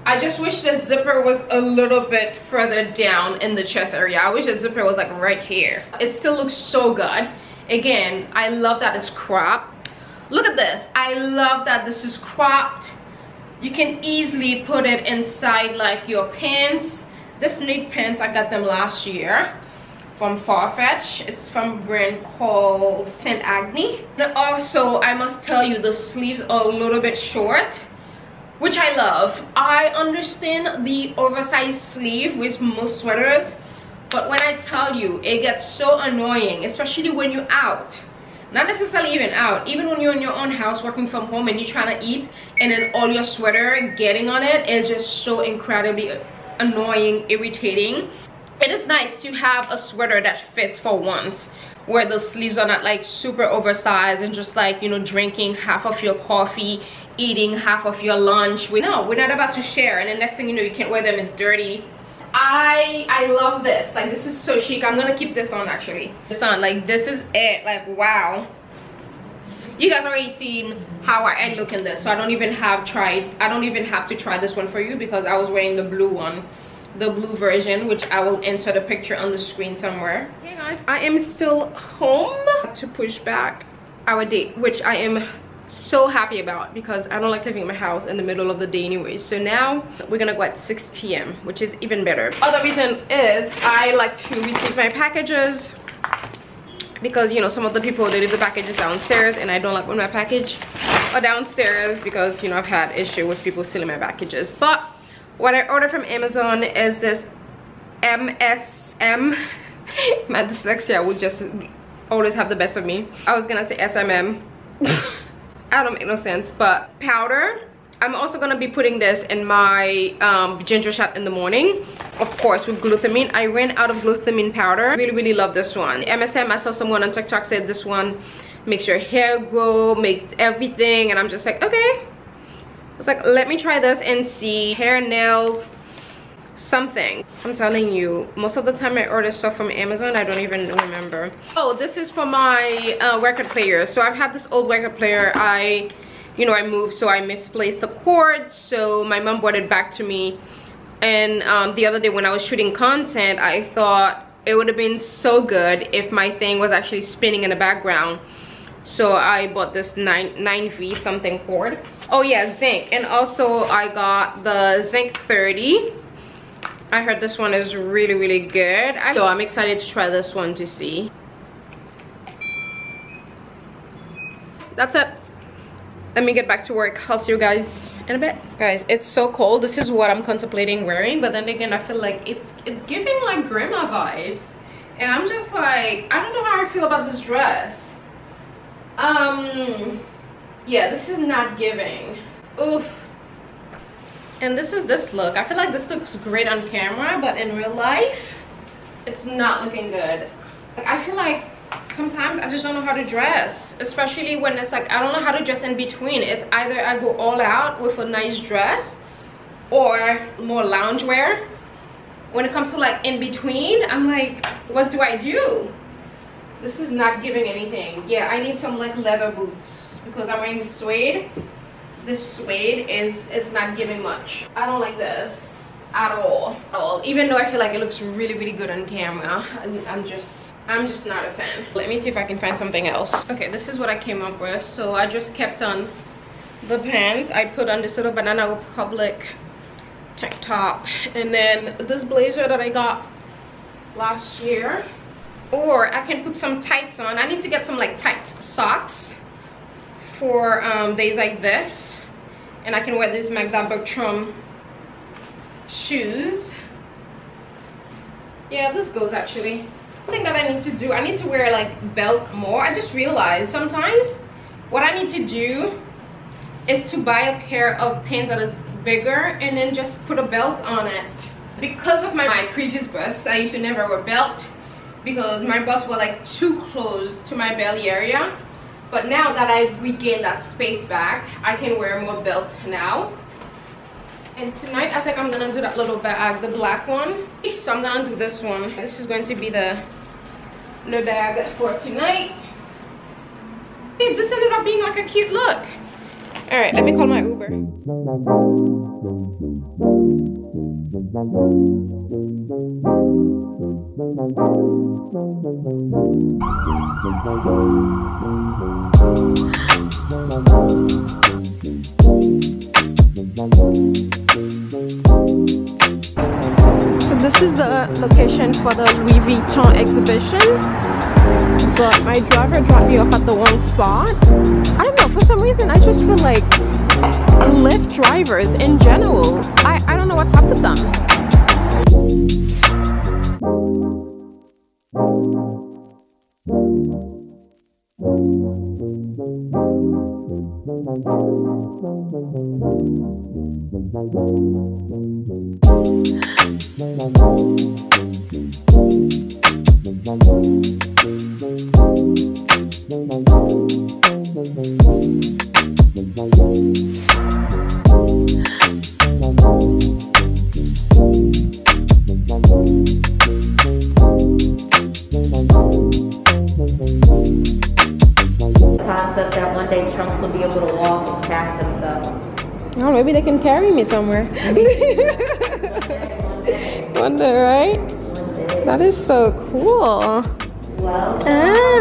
I just wish the zipper was a little bit further down in the chest area. I wish the zipper was like right here. It still looks so good. Again, I love that it's cropped. Look at this. I love that this is cropped. You can easily put it inside like your pants. This knit pants, I got them last year from Farfetch. It's from brand called Saint Agni. And also, I must tell you, the sleeves are a little bit short, which I love. I understand the oversized sleeve with most sweaters, but when I tell you, it gets so annoying, especially when you're out. Not necessarily even out, even when you're in your own house working from home and you're trying to eat and then all your sweater getting on it is just so incredibly annoying, irritating it is nice to have a sweater that fits for once where the sleeves are not like super oversized and just like you know drinking half of your coffee eating half of your lunch. We know we're not about to share and the next thing you know you can't wear them it's dirty. I i love this. Like this is so chic. I'm gonna keep this on actually. This on like this is it. Like wow. You guys already seen how i look in this so i don't even have tried i don't even have to try this one for you because i was wearing the blue one the blue version which i will insert a picture on the screen somewhere. Hey guys i am still home to push back our date which i am so happy about because i don't like leaving my house in the middle of the day anyway. So now we're gonna go at 6 p.m which is even better. Other reason is i like to receive my packages because you know some of the people they leave the packages downstairs and i don't like when my package are downstairs because you know i've had issue with people stealing my packages. But what I ordered from Amazon is this MSM. My dyslexia will just always have the best of me. I was gonna say SMM. I don't make no sense, but powder. I'm also gonna be putting this in my um, ginger shot in the morning. Of course, with glutamine. I ran out of glutamine powder. Really, really love this one. MSM, I saw someone on TikTok said this one makes your hair grow, make everything. And I'm just like, okay, it's like let me try this and see. Hair nails something. I'm telling you most of the time i order stuff from amazon i don't even remember. Oh this is for my uh, record player. So i've had this old record player. I you know i moved so i misplaced the cord. So my mom brought it back to me. And um, the other day when I was shooting content I thought it would have been so good if my thing was actually spinning in the background so I bought this 9 9V something cord. Oh yeah zinc. And also I got the zinc 30 I heard this one is really really good. I, so I'm excited to try this one to see. That's it. Let me get back to work. I'll see you guys in a bit. Guys it's so cold. This is what i'm contemplating wearing but then again i feel like it's it's giving like grandma vibes. And i'm just like i don't know how i feel about this dress um yeah this is not giving. Oof. And this is this look. I feel like this looks great on camera but in real life it's not looking good. Like, i feel like sometimes I just don't know how to dress especially when it's like I don't know how to dress in between. It's either I go all out with a nice dress or more loungewear. When it comes to like in between I'm like what do I do this is not giving anything yeah I need some like leather boots because I'm wearing suede this suede is it's not giving much I don't like this at all, at all. even though I feel like it looks really really good on camera I'm, just I'm just not a fan. Let me see if I can find something else. Okay, this is what I came up with. So I just kept on the pants. I put on this little Banana Republic tank top. And then this blazer that I got last year. Or I can put some tights on. I need to get some like tight socks for um, days like this. And I can wear these Magda Butrym shoes. Yeah, this goes actually One thing that I need to do, I need to wear like belt more. I just realized sometimes what I need to do is to buy a pair of pants that is bigger and then just put a belt on it. Because of my, my previous busts, I used to never wear belt because my busts were like too close to my belly area. But now that I've regained that space back, I can wear more belt now. And tonight I think I'm gonna do that little bag, the black one. So I'm gonna do this one. This is going to be the the bag for tonight. It just ended up being like a cute look. All right, let me call my Uber. This is the location for the Louis Vuitton exhibition. But my driver dropped me off at the wrong spot. I don't know for some reason I just feel like Lyft drivers in general I, I don't know what's up with them carry me somewhere. Wonder, right? That is so cool. Ah.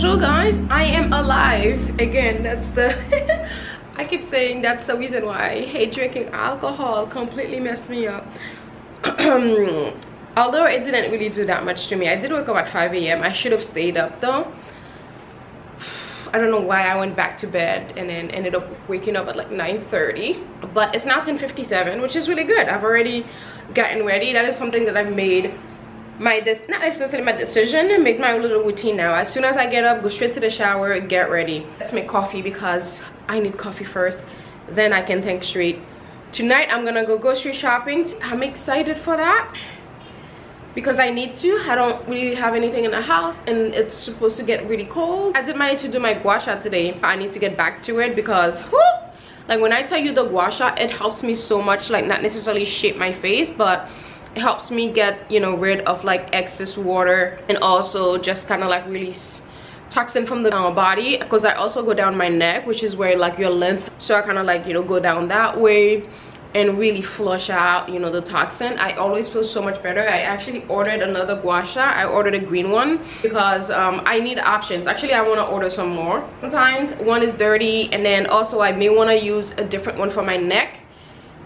Bonjour guys, I am alive. Again, that's the I keep saying that's the reason why I hate drinking alcohol. Completely messed me up. Although it didn't really do that much to me. I did wake up at 5 a.m. I should have stayed up though. I don't know why I went back to bed and then ended up waking up at like 9.30. But it's now 10.57, which is really good. I've already gotten ready. That is something that I've made my this not necessarily my decision make my little routine now. As soon as i get up go straight to the shower get ready. Let's make coffee because i need coffee first then i can think straight. Tonight i'm gonna go grocery shopping. I'm excited for that because i need to. I don't really have anything in the house and it's supposed to get really cold. I did manage to do my gua sha today. I need to get back to it because whew, like when i tell you the gua sha it helps me so much like not necessarily shape my face but it helps me get you know rid of like excess water and also just kind of like release toxin from the uh, body because i also go down my neck which is where like your length so i kind of like you know go down that way and really flush out you know the toxin. I always feel so much better. I actually ordered another gua sha. I ordered a green one because um, i need options. Actually i want to order some more sometimes. One is dirty and then also i may want to use a different one for my neck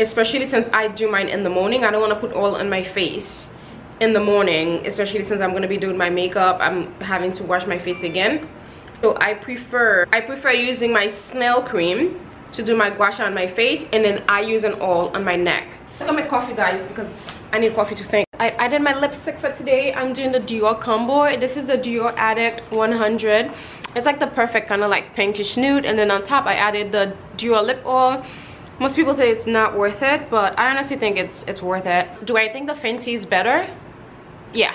especially since I do mine in the morning. I don't want to put oil on my face in the morning, especially since I'm going to be doing my makeup. I'm having to wash my face again. So I prefer, I prefer using my snail cream to do my gua sha on my face and then I use an oil on my neck. Let's go make coffee guys because I need coffee to think. I, I did my lipstick for today. I'm doing the Dior combo. This is the Dior Addict 100. It's like the perfect kind of like pinkish nude and then on top I added the Dior lip oil most people say it's not worth it but i honestly think it's it's worth it. Do i think the fenty is better? Yeah.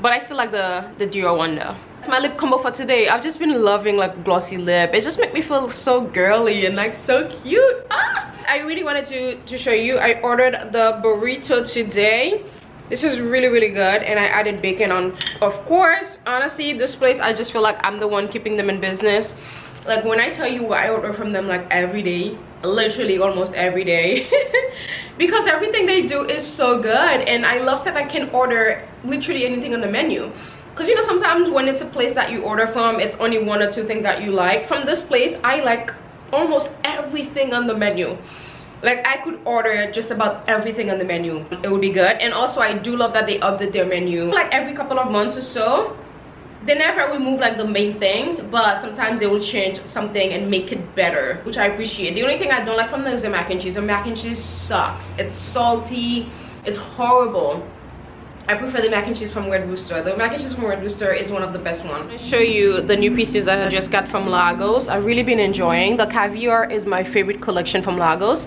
But i still like the the Dior one though. It's my lip combo for today. I've just been loving like glossy lip. It just makes me feel so girly and like so cute. Ah! i really wanted to to show you. I ordered the burrito today. This is really really good and i added bacon on of course. Honestly this place i just feel like i'm the one keeping them in business like when i tell you i order from them like every day literally almost every day because everything they do is so good and i love that i can order literally anything on the menu. Because you know sometimes when it's a place that you order from it's only one or two things that you like. From this place i like almost everything on the menu. Like i could order just about everything on the menu. It would be good and also i do love that they update their menu like every couple of months or so they never remove like the main things but sometimes they will change something and make it better which i appreciate the only thing i don't like from them is the mac and cheese the mac and cheese sucks it's salty it's horrible I prefer the mac and cheese from Red Rooster. The mac and cheese from Red Rooster is one of the best ones. I'll show you the new pieces that I just got from Lagos. I've really been enjoying. The caviar is my favorite collection from Lagos.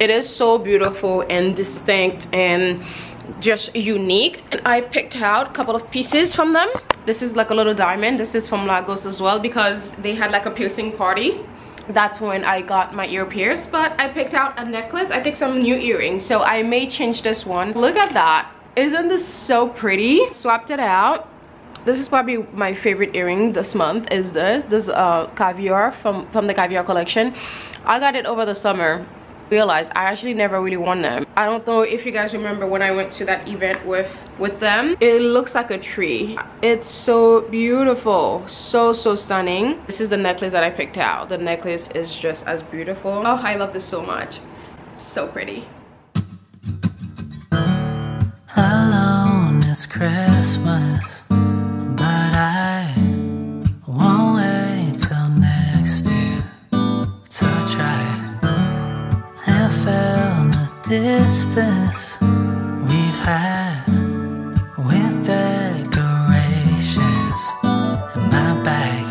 It is so beautiful and distinct and just unique. And i picked out a couple of pieces from them. This is like a little diamond. This is from lagos as well because they had like a piercing party. That's when i got my ear pierced. But i picked out a necklace. I think some new earrings. So i may change this one. Look at that. Isn't this so pretty? Swapped it out. This is probably my favorite earring this month is this. This uh caviar from from the caviar collection. I got it over the summer realized i actually never really won them. I don't know if you guys remember when i went to that event with with them. It looks like a tree. It's so beautiful. So so stunning. This is the necklace that i picked out. The necklace is just as beautiful. Oh i love this so much. It's so pretty. Alone christmas? But i won't distance we've had with decorations in my bag.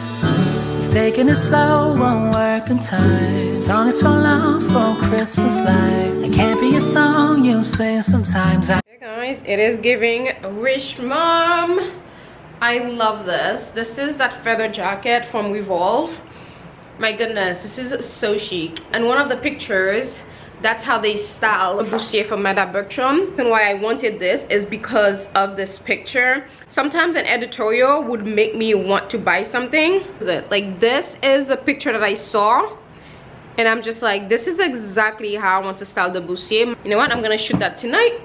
He's taking it slow, won't work in time. Song is so long for Christmas lights. It can't be a song you sing sometimes. I Hey guys, it is giving Wish Mom. I love this. This is that feather jacket from Revolve. My goodness, this is so chic. And one of the pictures, that's how they style a bustier for Magda Butrym. And why I wanted this is because of this picture. Sometimes an editorial would make me want to buy something. Like this is the picture that I saw and I'm just like this is exactly how I want to style the bustier you know what I'm gonna shoot that tonight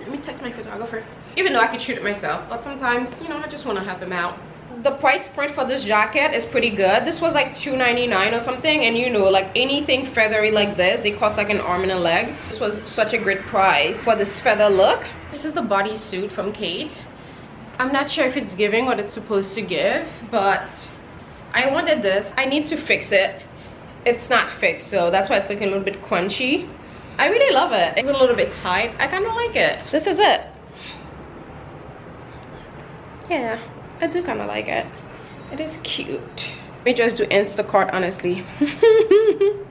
let me text my photographer even though I could shoot it myself but sometimes you know I just want to help him out the price point for this jacket is pretty good. This was like $2.99 or something and you know like anything feathery like this it costs like an arm and a leg. This was such a great price for this feather look. This is a bodysuit from Kate. I'm not sure if it's giving what it's supposed to give but I wanted this. I need to fix it. It's not fixed so that's why it's looking a little bit crunchy. I really love it. It's a little bit tight. I kind of like it. This is it. Yeah i do kind of like it. It is cute. Let me just do instacart honestly.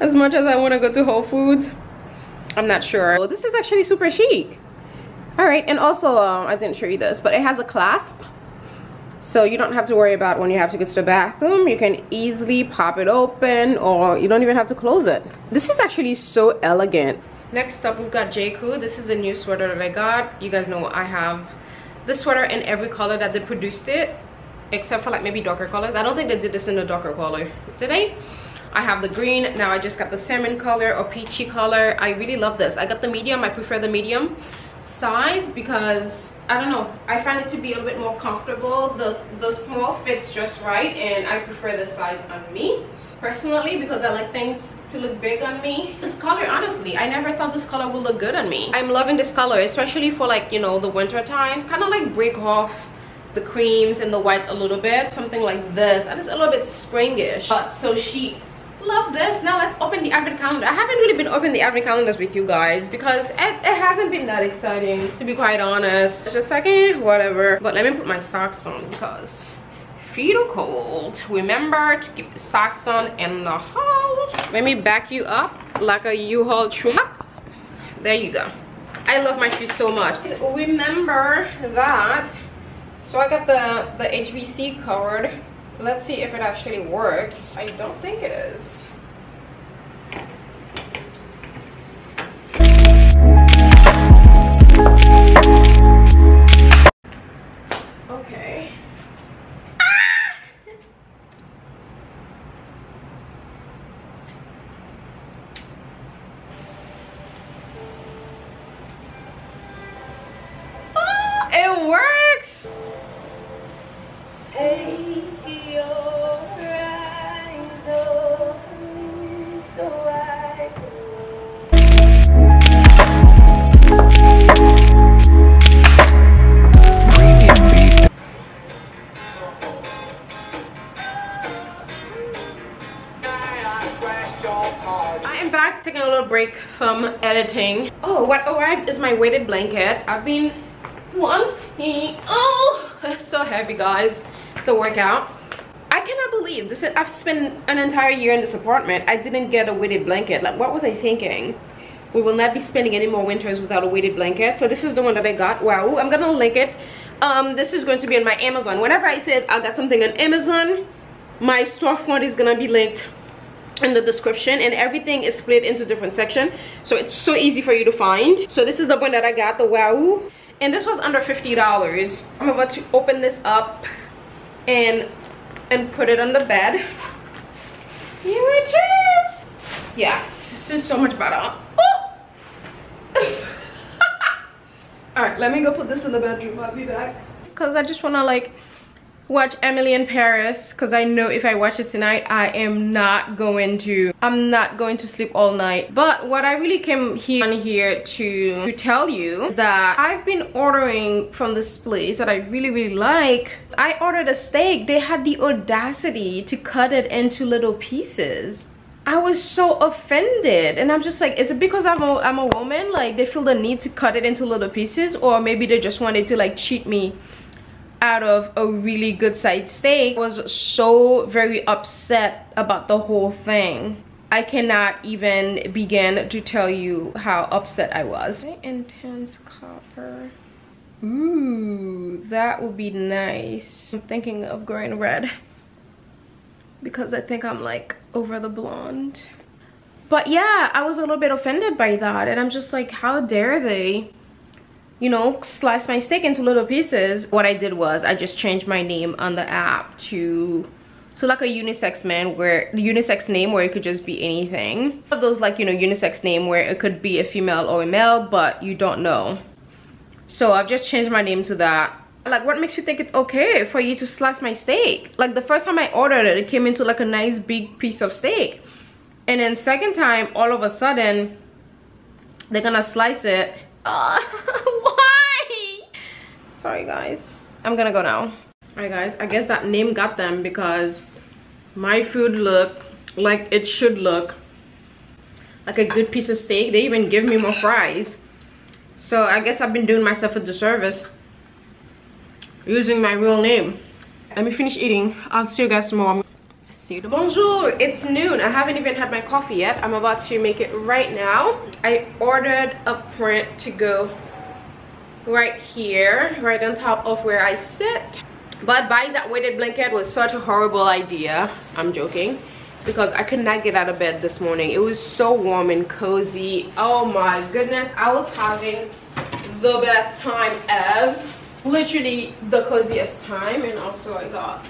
As much as i want to go to whole foods i'm not sure. Oh, this is actually super chic. All right and also um, i didn't show you this but it has a clasp. So you don't have to worry about when you have to go to the bathroom. You can easily pop it open or you don't even have to close it. This is actually so elegant. Next up we've got J.Crew this is a new sweater that I got. You guys know I have this sweater in every color that they produced it except for like maybe darker colors. I don't think they did this in a darker color today I have the green now I just got the salmon color or peachy color. I really love this. I got the medium I prefer the medium size because I don't know I find it to be a little bit more comfortable. The, the small fits just right and I prefer this size on me personally because I like things to look big on me. This color honestly I never thought this color would look good on me. I'm loving this color especially for like you know the winter time. Kind of like break off the creams and the whites a little bit something like this. That is a little bit springish. But so she love this. Now let's open the advent calendar. I haven't really been opening the advent calendars with you guys because it, it hasn't been that exciting to be quite honest. Just like eh, whatever. But let me put my socks on because feet are cold. Remember to keep the socks on in the house let me back you up like a u-haul truck. There you go. I love my shoes so much. Remember that. So i got the the hvc cord let's see if it actually works. I don't think it is break from editing. Oh, what arrived is my weighted blanket. I've been wanting. Oh, it's so heavy, guys. It's a workout. I cannot believe this. Is, I've spent an entire year in this apartment. I didn't get a weighted blanket. Like, what was I thinking? We will not be spending any more winters without a weighted blanket. So this is the one that I got. Wow, I'm gonna link it. Um, this is going to be on my Amazon. Whenever I said I got something on Amazon, my storefront is gonna be linked in the description and everything is split into different sections so it's so easy for you to find. So this is the one that i got the wow. And this was under $50 i'm about to open this up and and put it on the bed. Here it is yes this is so much better. Oh! all right let me go put this in the bedroom. I'll be back. Because i just want to like watch Emily in Paris because I know if I watch it tonight I am not going to I'm not going to sleep all night. But what I really came here on here to, to tell you is that I've been ordering from this place that I really really like. I ordered a steak. They had the audacity to cut it into little pieces. I was so offended and I'm just like is it because I'm a, I'm a woman? Like they feel the need to cut it into little pieces or maybe they just wanted to like cheat me out of a really good sized steak was so very upset about the whole thing. I cannot even begin to tell you how upset I was. Intense copper. Ooh that would be nice. I'm thinking of going red because I think I'm like over the blonde. But yeah I was a little bit offended by that and I'm just like how dare they you know, slice my steak into little pieces. What I did was I just changed my name on the app to to like a unisex man where unisex name where it could just be anything. Of those like, you know, unisex name where it could be a female or a male, but you don't know. So I've just changed my name to that. Like what makes you think it's okay for you to slice my steak? Like the first time I ordered it, it came into like a nice big piece of steak. And then second time, all of a sudden, they're gonna slice it why? Ah. Sorry guys. I'm gonna go now. Alright guys, I guess that name got them because my food look like it should look like a good piece of steak. They even give me more fries. So I guess I've been doing myself a disservice using my real name. Let me finish eating. I'll see you guys tomorrow. See you tomorrow. Bonjour, it's noon. I haven't even had my coffee yet. I'm about to make it right now. I ordered a print to go right here, right on top of where I sit. But buying that weighted blanket was such a horrible idea. I'm joking. Because I could not get out of bed this morning. It was so warm and cozy. Oh my goodness. I was having the best time ever. Literally the coziest time. And also I got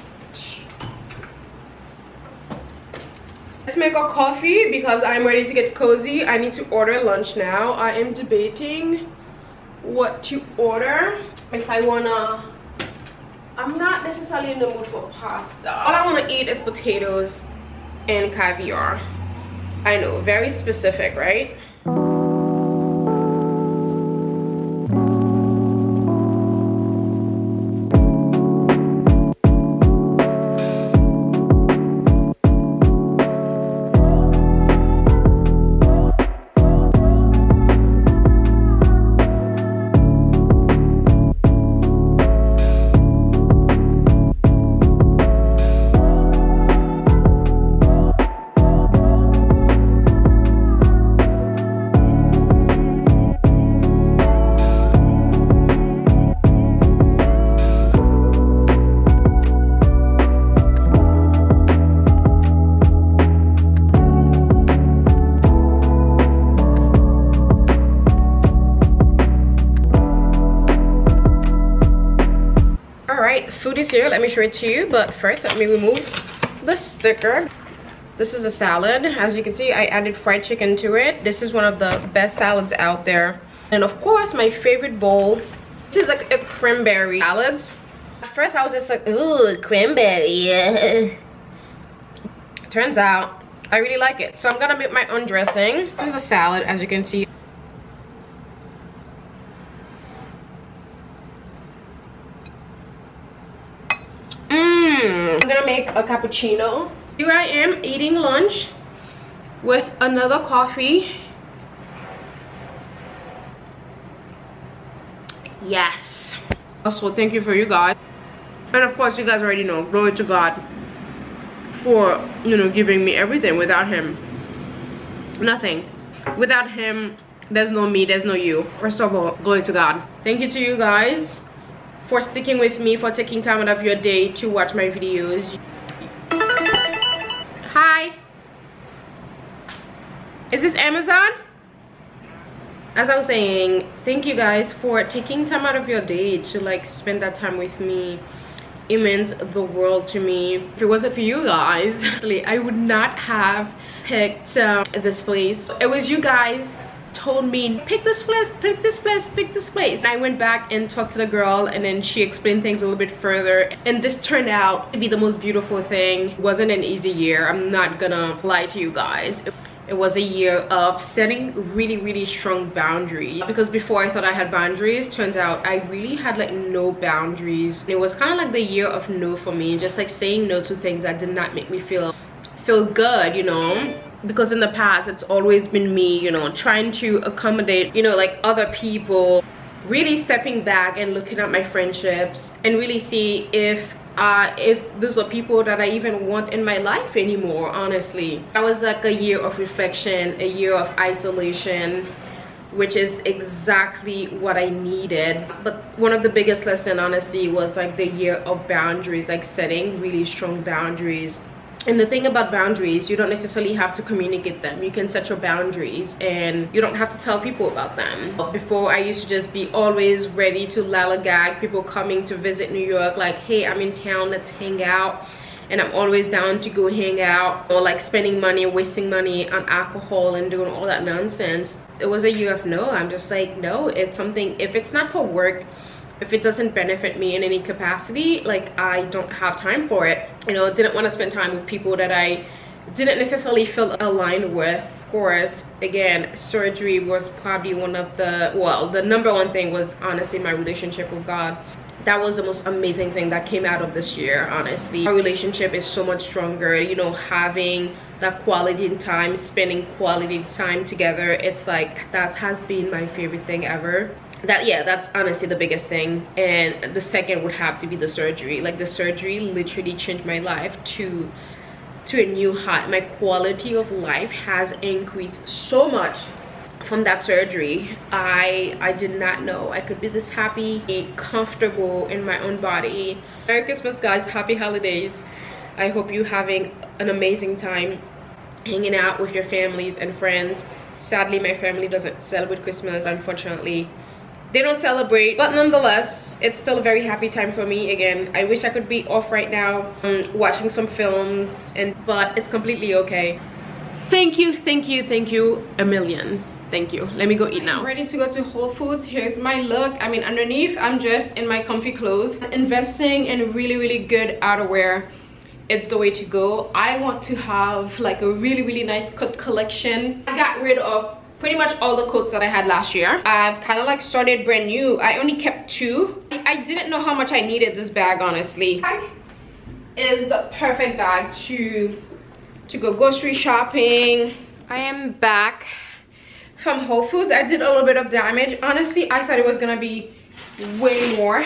Let's make a coffee because I'm ready to get cozy. I need to order lunch now. I am debating what to order. If I wanna, I'm not necessarily in the mood for pasta. All I wanna eat is potatoes and caviar. I know, very specific, right? Here. Let me show it to you. But first let me remove the sticker. This is a salad. As you can see i added fried chicken to it. This is one of the best salads out there. And of course my favorite bowl. This is like a cranberry salads. At first i was just like ooh cranberry. Turns out i really like it. So i'm gonna make my own dressing. This is a salad as you can see I'm gonna make a cappuccino. Here I am eating lunch with another coffee. Yes. Also, thank you for you guys. And of course, you guys already know, glory to God for, you know, giving me everything without him. Nothing. Without him, there's no me, there's no you. First of all, glory to God. Thank you to you guys for sticking with me, for taking time out of your day to watch my videos. Hi. Is this Amazon? as I was saying, thank you guys for taking time out of your day to like spend that time with me. It means the world to me. If it wasn't for you guys, I would not have picked uh, this place. It was you guys told me pick this place pick this place pick this place. And i went back and talked to the girl and then she explained things a little bit further. And this turned out to be the most beautiful thing. It wasn't an easy year i'm not gonna lie to you guys. It was a year of setting really really strong boundaries. Because before i thought i had boundaries. Turns out i really had like no boundaries. It was kind of like the year of no for me just like saying no to things that did not make me feel feel good you know because in the past it's always been me you know trying to accommodate you know like other people really stepping back and looking at my friendships and really see if uh, if those are people that I even want in my life anymore honestly. That was like a year of reflection a year of isolation which is exactly what I needed. But one of the biggest lesson honestly was like the year of boundaries like setting really strong boundaries and the thing about boundaries you don't necessarily have to communicate them. You can set your boundaries and you don't have to tell people about them. Before i used to just be always ready to lollygag people coming to visit new york like hey i'm in town let's hang out. And i'm always down to go hang out or like spending money wasting money on alcohol and doing all that nonsense. It was a year of no. I'm just like no if something if it's not for work if it doesn't benefit me in any capacity like i don't have time for it. You know didn't want to spend time with people that i didn't necessarily feel aligned with. Of course again surgery was probably one of the well the number one thing was honestly my relationship with god. That was the most amazing thing that came out of this year honestly. Our relationship is so much stronger you know having that quality time spending quality time together it's like that has been my favorite thing ever that yeah that's honestly the biggest thing. And the second would have to be the surgery. Like the surgery literally changed my life to to a new height. My quality of life has increased so much from that surgery. I i did not know i could be this happy comfortable in my own body. Merry christmas guys. Happy holidays. I hope you're having an amazing time hanging out with your families and friends. Sadly my family doesn't celebrate christmas unfortunately they don't celebrate but nonetheless it's still a very happy time for me. Again i wish i could be off right now um, watching some films and but it's completely okay. Thank you thank you thank you a million. Thank you. Let me go eat now. I'm ready to go to whole foods. Here's my look. I mean underneath i'm just in my comfy clothes. Investing in really really good outerwear. It's the way to go. I want to have like a really really nice coat collection. I got rid of pretty much all the coats that I had last year. I've kind of like started brand new. I only kept two. I didn't know how much I needed this bag, honestly. Is the perfect bag to, to go grocery shopping. I am back from Whole Foods. I did a little bit of damage. Honestly, I thought it was gonna be way more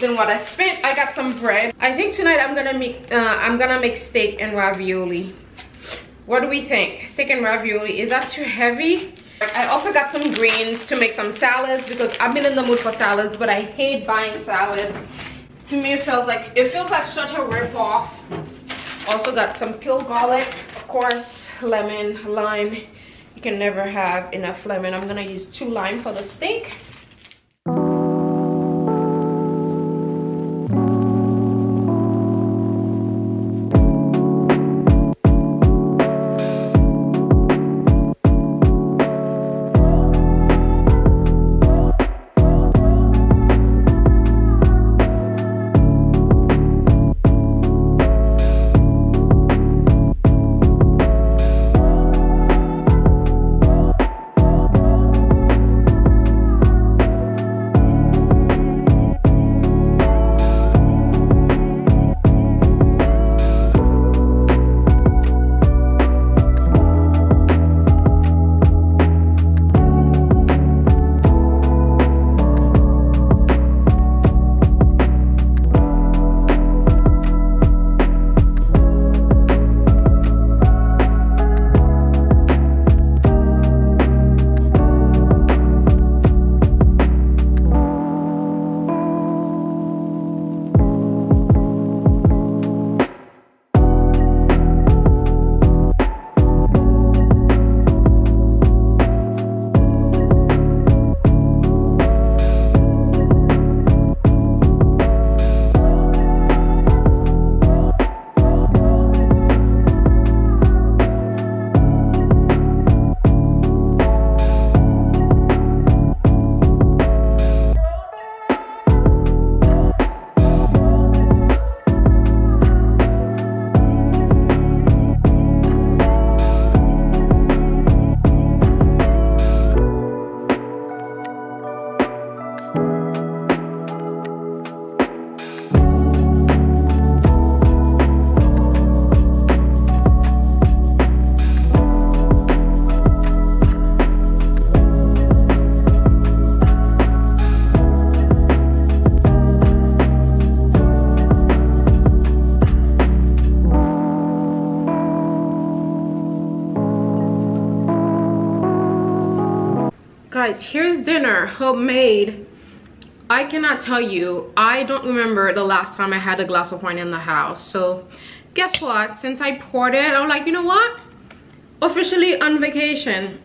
than what I spent. I got some bread. I think tonight I'm gonna make uh, I'm gonna make steak and ravioli what do we think? Steak and ravioli is that too heavy? I also got some greens to make some salads because i've been in the mood for salads but i hate buying salads. To me it feels like it feels like such a rip-off. Also got some peeled garlic of course lemon lime. You can never have enough lemon. I'm gonna use two lime for the steak homemade. I cannot tell you. I don't remember the last time i had a glass of wine in the house. So guess what? Since i poured it i'm like you know what? Officially on vacation.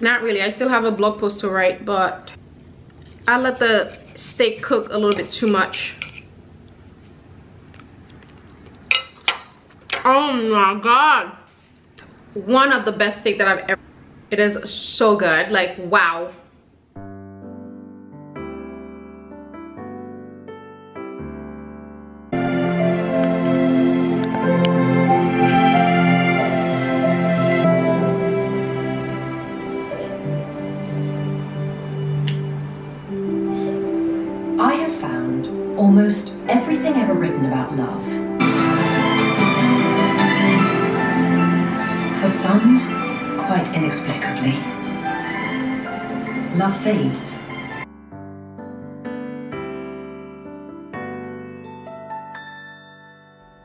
Not really. I still have a blog post to write but i let the steak cook a little bit too much. Oh my god. One of the best steak that i've ever it is so good. Like wow love fades.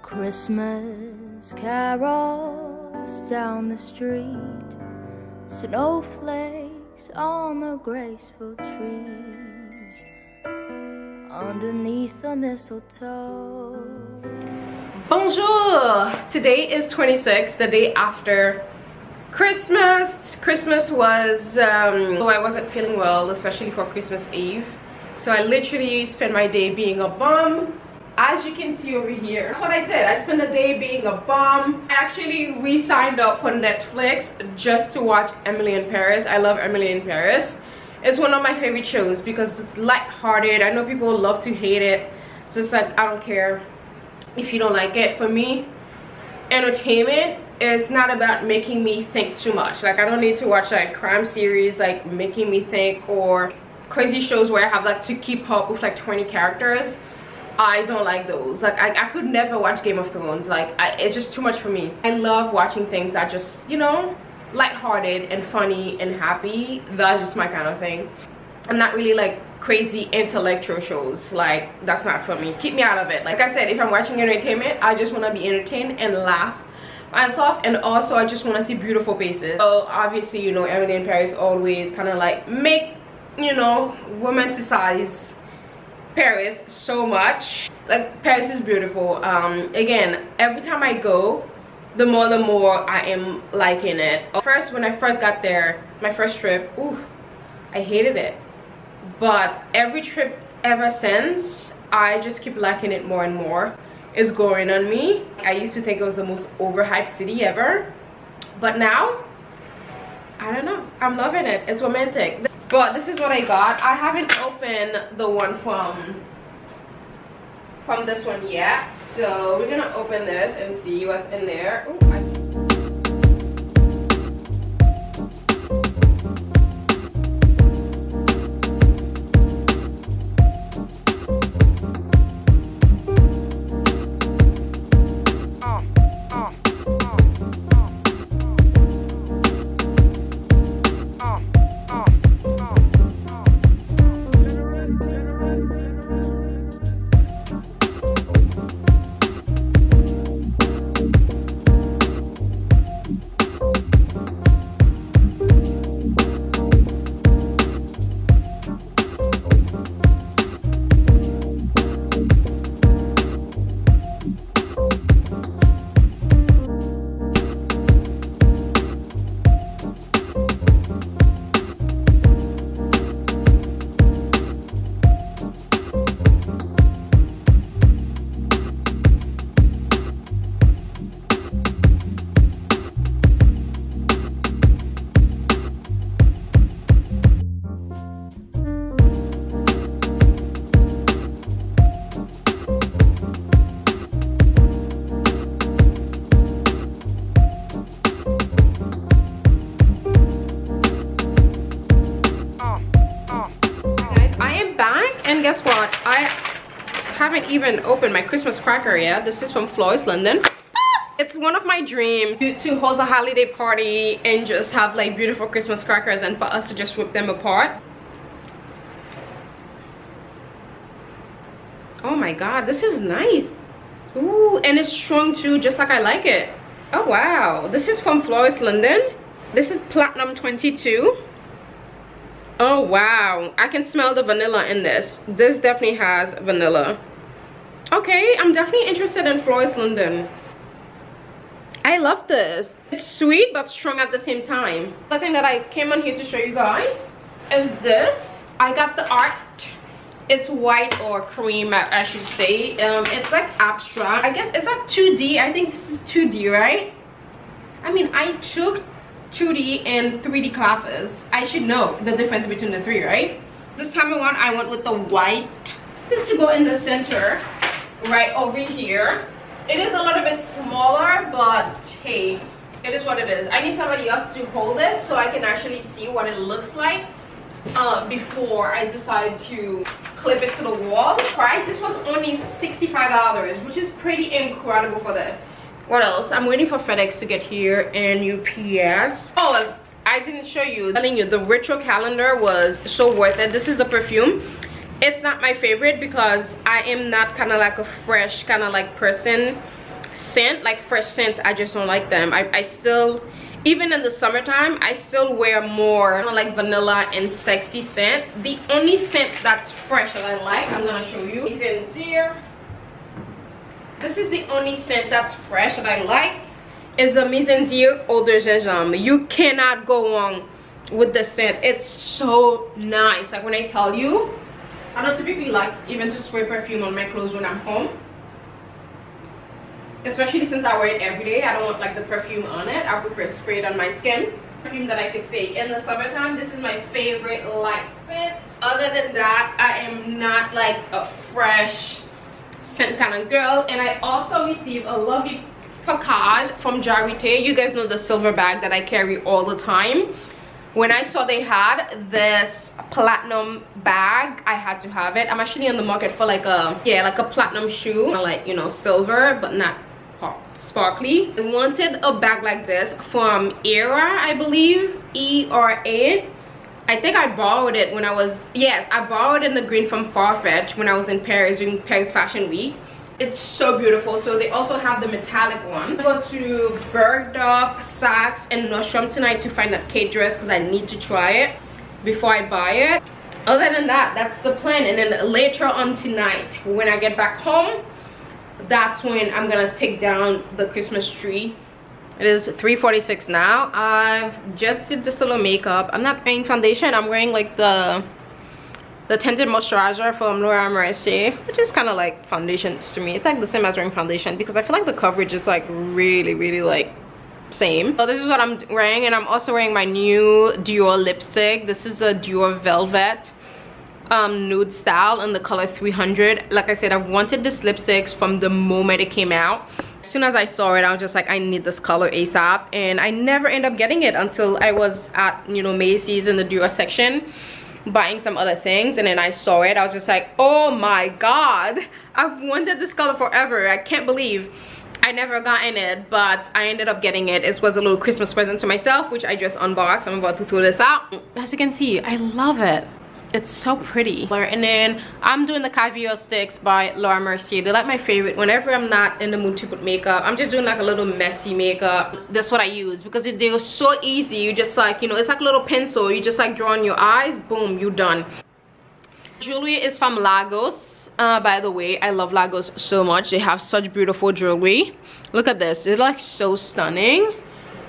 Christmas carols down the street, snowflakes on the graceful trees, underneath the mistletoe. Bonjour! Today is 26, the day after Christmas. Christmas was, um, I wasn't feeling well, especially for Christmas Eve. So I literally spent my day being a bum. As you can see over here, that's what I did. I spent the day being a bum. Actually we signed up for Netflix just to watch Emily in Paris. I love Emily in Paris. It's one of my favorite shows because it's light-hearted. I know people love to hate it. Just like, I don't care if you don't like it. For me, entertainment is not about making me think too much. Like I don't need to watch like crime series like making me think or crazy shows where I have like to keep up with like 20 characters. I don't like those. Like I, I could never watch Game of Thrones. Like I, it's just too much for me. I love watching things that just, you know, lighthearted and funny and happy. That's just my kind of thing. I'm not really like crazy intellectual shows like that's not for me keep me out of it like i said if i'm watching entertainment i just want to be entertained and laugh myself and also i just want to see beautiful faces. So obviously you know emily in paris always kind of like make you know romanticize paris so much. Like paris is beautiful. Um again every time i go the more the more i am liking it. First when i first got there my first trip ooh i hated it. But every trip ever since i just keep liking it more and more it's growing on me. I used to think it was the most overhyped city ever but now i don't know. I'm loving it. It's romantic. But this is what i got. I haven't opened the one from from this one yet so we're gonna open this and see what's in there. Ooh, even opened my christmas cracker yet this is from Floris london. Ah! It's one of my dreams to, to host a holiday party and just have like beautiful christmas crackers and for us to just rip them apart. Oh my god this is nice. Ooh, and it's strong too just like i like it. Oh wow. This is from Floris london. This is platinum 22 Oh wow, I can smell the vanilla in this. This definitely has vanilla. Okay, I'm definitely interested in Floris London. I love this. It's sweet but strong at the same time. The thing that I came on here to show you guys is this. I got the art. It's white or cream, I should say. Um, it's like abstract. I guess, it's not 2D? I think this is 2D, right? I mean, I took 2D and 3D classes. I should know the difference between the three, right? This time around, I went with the white. This is to go in the center, right over here. It is a little bit smaller, but hey, it is what it is. I need somebody else to hold it so I can actually see what it looks like uh, before I decide to clip it to the wall. The price, this was only $65, which is pretty incredible for this what else i'm waiting for fedex to get here and ups oh i didn't show you I'm telling you the retro calendar was so worth it this is the perfume it's not my favorite because i am not kind of like a fresh kind of like person scent like fresh scents i just don't like them i, I still even in the summertime i still wear more like vanilla and sexy scent the only scent that's fresh that i like i'm gonna show you is in here this is the only scent that's fresh that I like is the Mizensir Eau de. You cannot go wrong with the scent. It's so nice. Like when I tell you, I don't typically like even to spray perfume on my clothes when I'm home. Especially since I wear it every day. I don't want like the perfume on it. I prefer spray it on my skin. Perfume that I could say in the summertime, this is my favorite light scent. Other than that, I am not like a fresh scent kind of girl and i also received a lovely package from Jarite. You guys know the silver bag that I carry all the time. When I saw they had this platinum bag, I had to have it. I'm actually on the market for like a, yeah, like a platinum shoe. Like, you know, silver, but not sparkly. I wanted a bag like this from Era, I believe, E-R-A. I think I borrowed it when I was, yes, I borrowed it in the green from Farfetch when I was in Paris during Paris Fashion Week. It's so beautiful. So they also have the metallic one. Go to Bergdorf, Saks, and Nordstrom tonight to find that Kate dress because I need to try it before I buy it. Other than that, that's the plan. And then later on tonight, when I get back home, that's when I'm gonna take down the Christmas tree it is 3:46 now i've just did this little makeup i'm not wearing foundation i'm wearing like the the tinted moisturizer from Laura Mercier which is kind of like foundation to me. It's like the same as wearing foundation because i feel like the coverage is like really really like same. So this is what i'm wearing and i'm also wearing my new dior lipstick. This is a dior velvet um nude style in the color 300 like i said i've wanted this lipstick from the moment it came out. As soon as I saw it, I was just like, I need this color ASAP. And I never end up getting it until I was at, you know, Macy's in the Dior section buying some other things and then I saw it. I was just like oh my god. I've wanted this color forever. I can't believe I never gotten it but I ended up getting it. It was a little Christmas present to myself which I just unboxed. I'm about to throw this out. As you can see I love it it's so pretty. And then i'm doing the caviar sticks by laura mercier. They're like my favorite. Whenever i'm not in the mood to put makeup i'm just doing like a little messy makeup. That's what i use because they're so easy. You just like you know it's like a little pencil. You just like draw on your eyes. Boom you're done. Jewelry is from lagos. Uh, by the way i love lagos so much. They have such beautiful jewelry. Look at this. It's like so stunning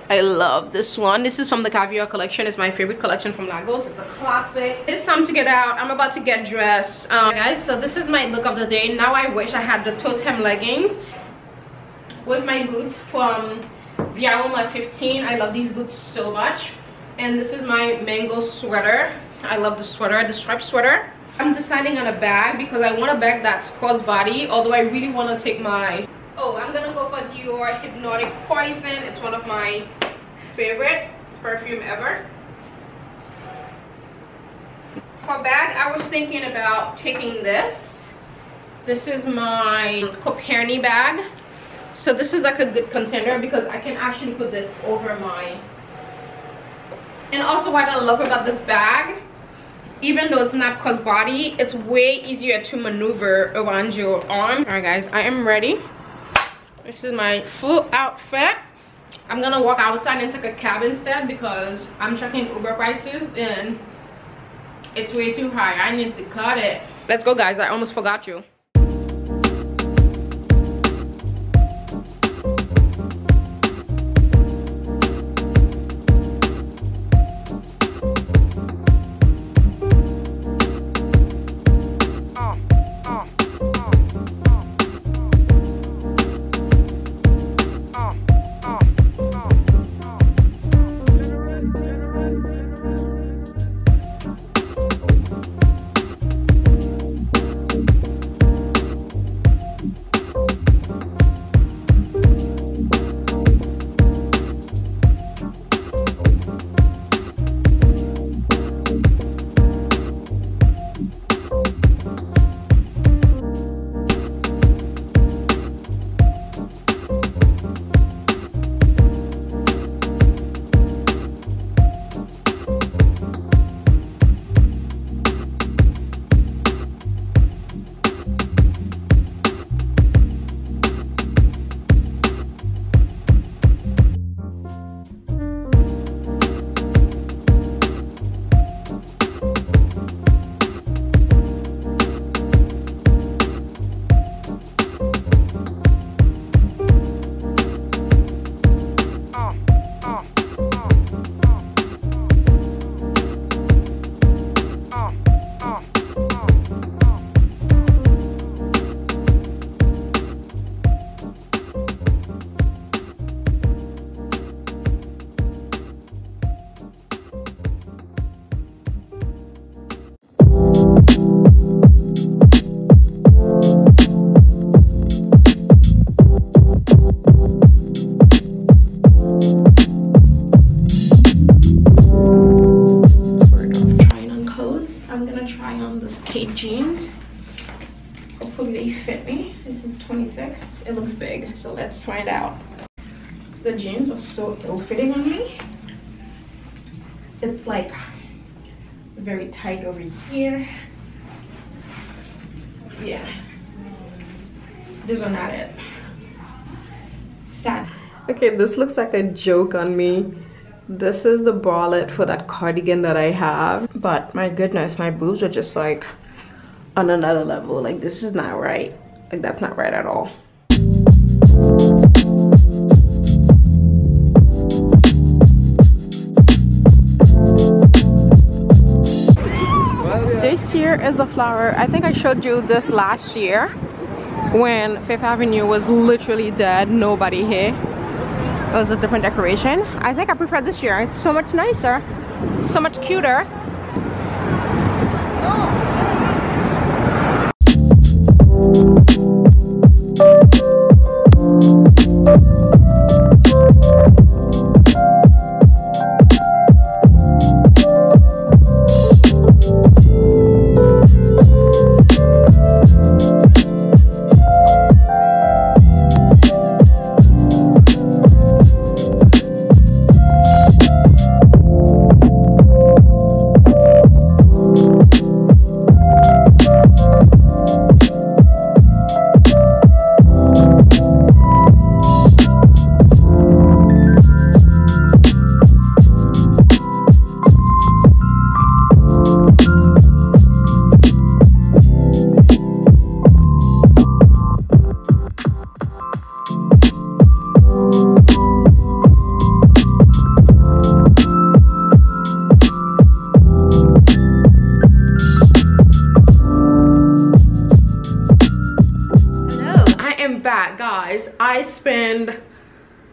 I love this one. This is from the Caviar collection. It's my favorite collection from Lagos. It's a classic. It's time to get out. I'm about to get dressed. Um, guys, so this is my look of the day. Now I wish I had the Toteme leggings with my boots from Via 15. I love these boots so much. And this is my mango sweater. I love the sweater, the striped sweater. I'm deciding on a bag because I want a bag that's crossbody. Although I really want to take my Oh, I'm gonna go for Dior Hypnotic Poison. It's one of my favorite perfume ever. For bag, I was thinking about taking this. This is my Coperni bag. So this is like a good contender because I can actually put this over my... And also what I love about this bag, even though it's not cos crossbody, it's way easier to maneuver around your arm. Alright guys, I am ready this is my full outfit i'm gonna walk outside and take a cab instead because i'm checking uber prices and It's way too high. I need to cut it. Let's go, guys. I almost forgot you. It looks big, so let's try it out. The jeans are so ill-fitting on me. It's like very tight over here. Yeah. These are not it. Sad. Okay, this looks like a joke on me. This is the bralette for that cardigan that I have. But my goodness, my boobs are just like on another level. Like this is not right. Like that's not right at all. Here is a flower. I think I showed you this last year when Fifth Avenue was literally dead, nobody here. It was a different decoration. I think I prefer this year. It's so much nicer, so much cuter. Spend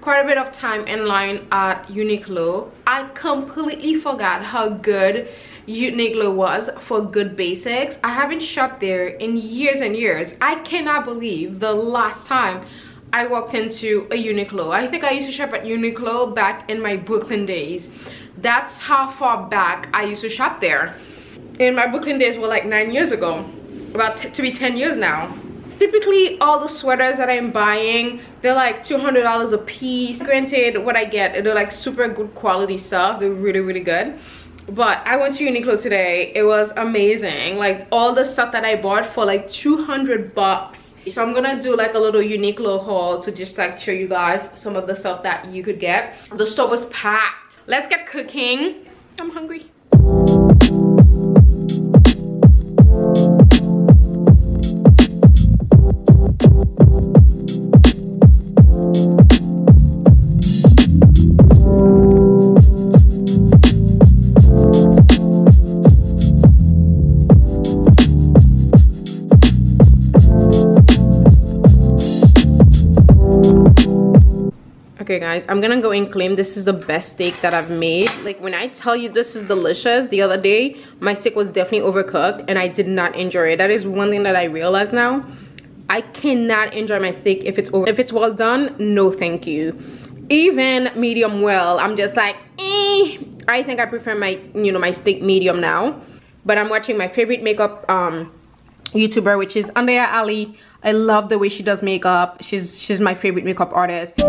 quite a bit of time in line at Uniqlo. I completely forgot how good Uniqlo was for good basics. I haven't shopped there in years and years. I cannot believe the last time I walked into a Uniqlo. I think I used to shop at Uniqlo back in my Brooklyn days. That's how far back I used to shop there. And my Brooklyn days were like nine years ago. About to be 10 years now typically all the sweaters that i'm buying they're like 200 dollars a piece. Granted what i get they're like super good quality stuff. They're really really good. But i went to uniqlo today. It was amazing. Like all the stuff that i bought for like 200 bucks. So i'm gonna do like a little uniqlo haul to just like show you guys some of the stuff that you could get. The store was packed. Let's get cooking. I'm hungry guys i'm gonna go and claim this is the best steak that i've made. Like when i tell you this is delicious the other day my steak was definitely overcooked and i did not enjoy it. That is one thing that i realize now. I cannot enjoy my steak if it's over if it's well done no thank you. Even medium well i'm just like eh. i think i prefer my you know my steak medium now. But i'm watching my favorite makeup um youtuber which is andrea ali I love the way she does makeup. She's, she's my favorite makeup artist.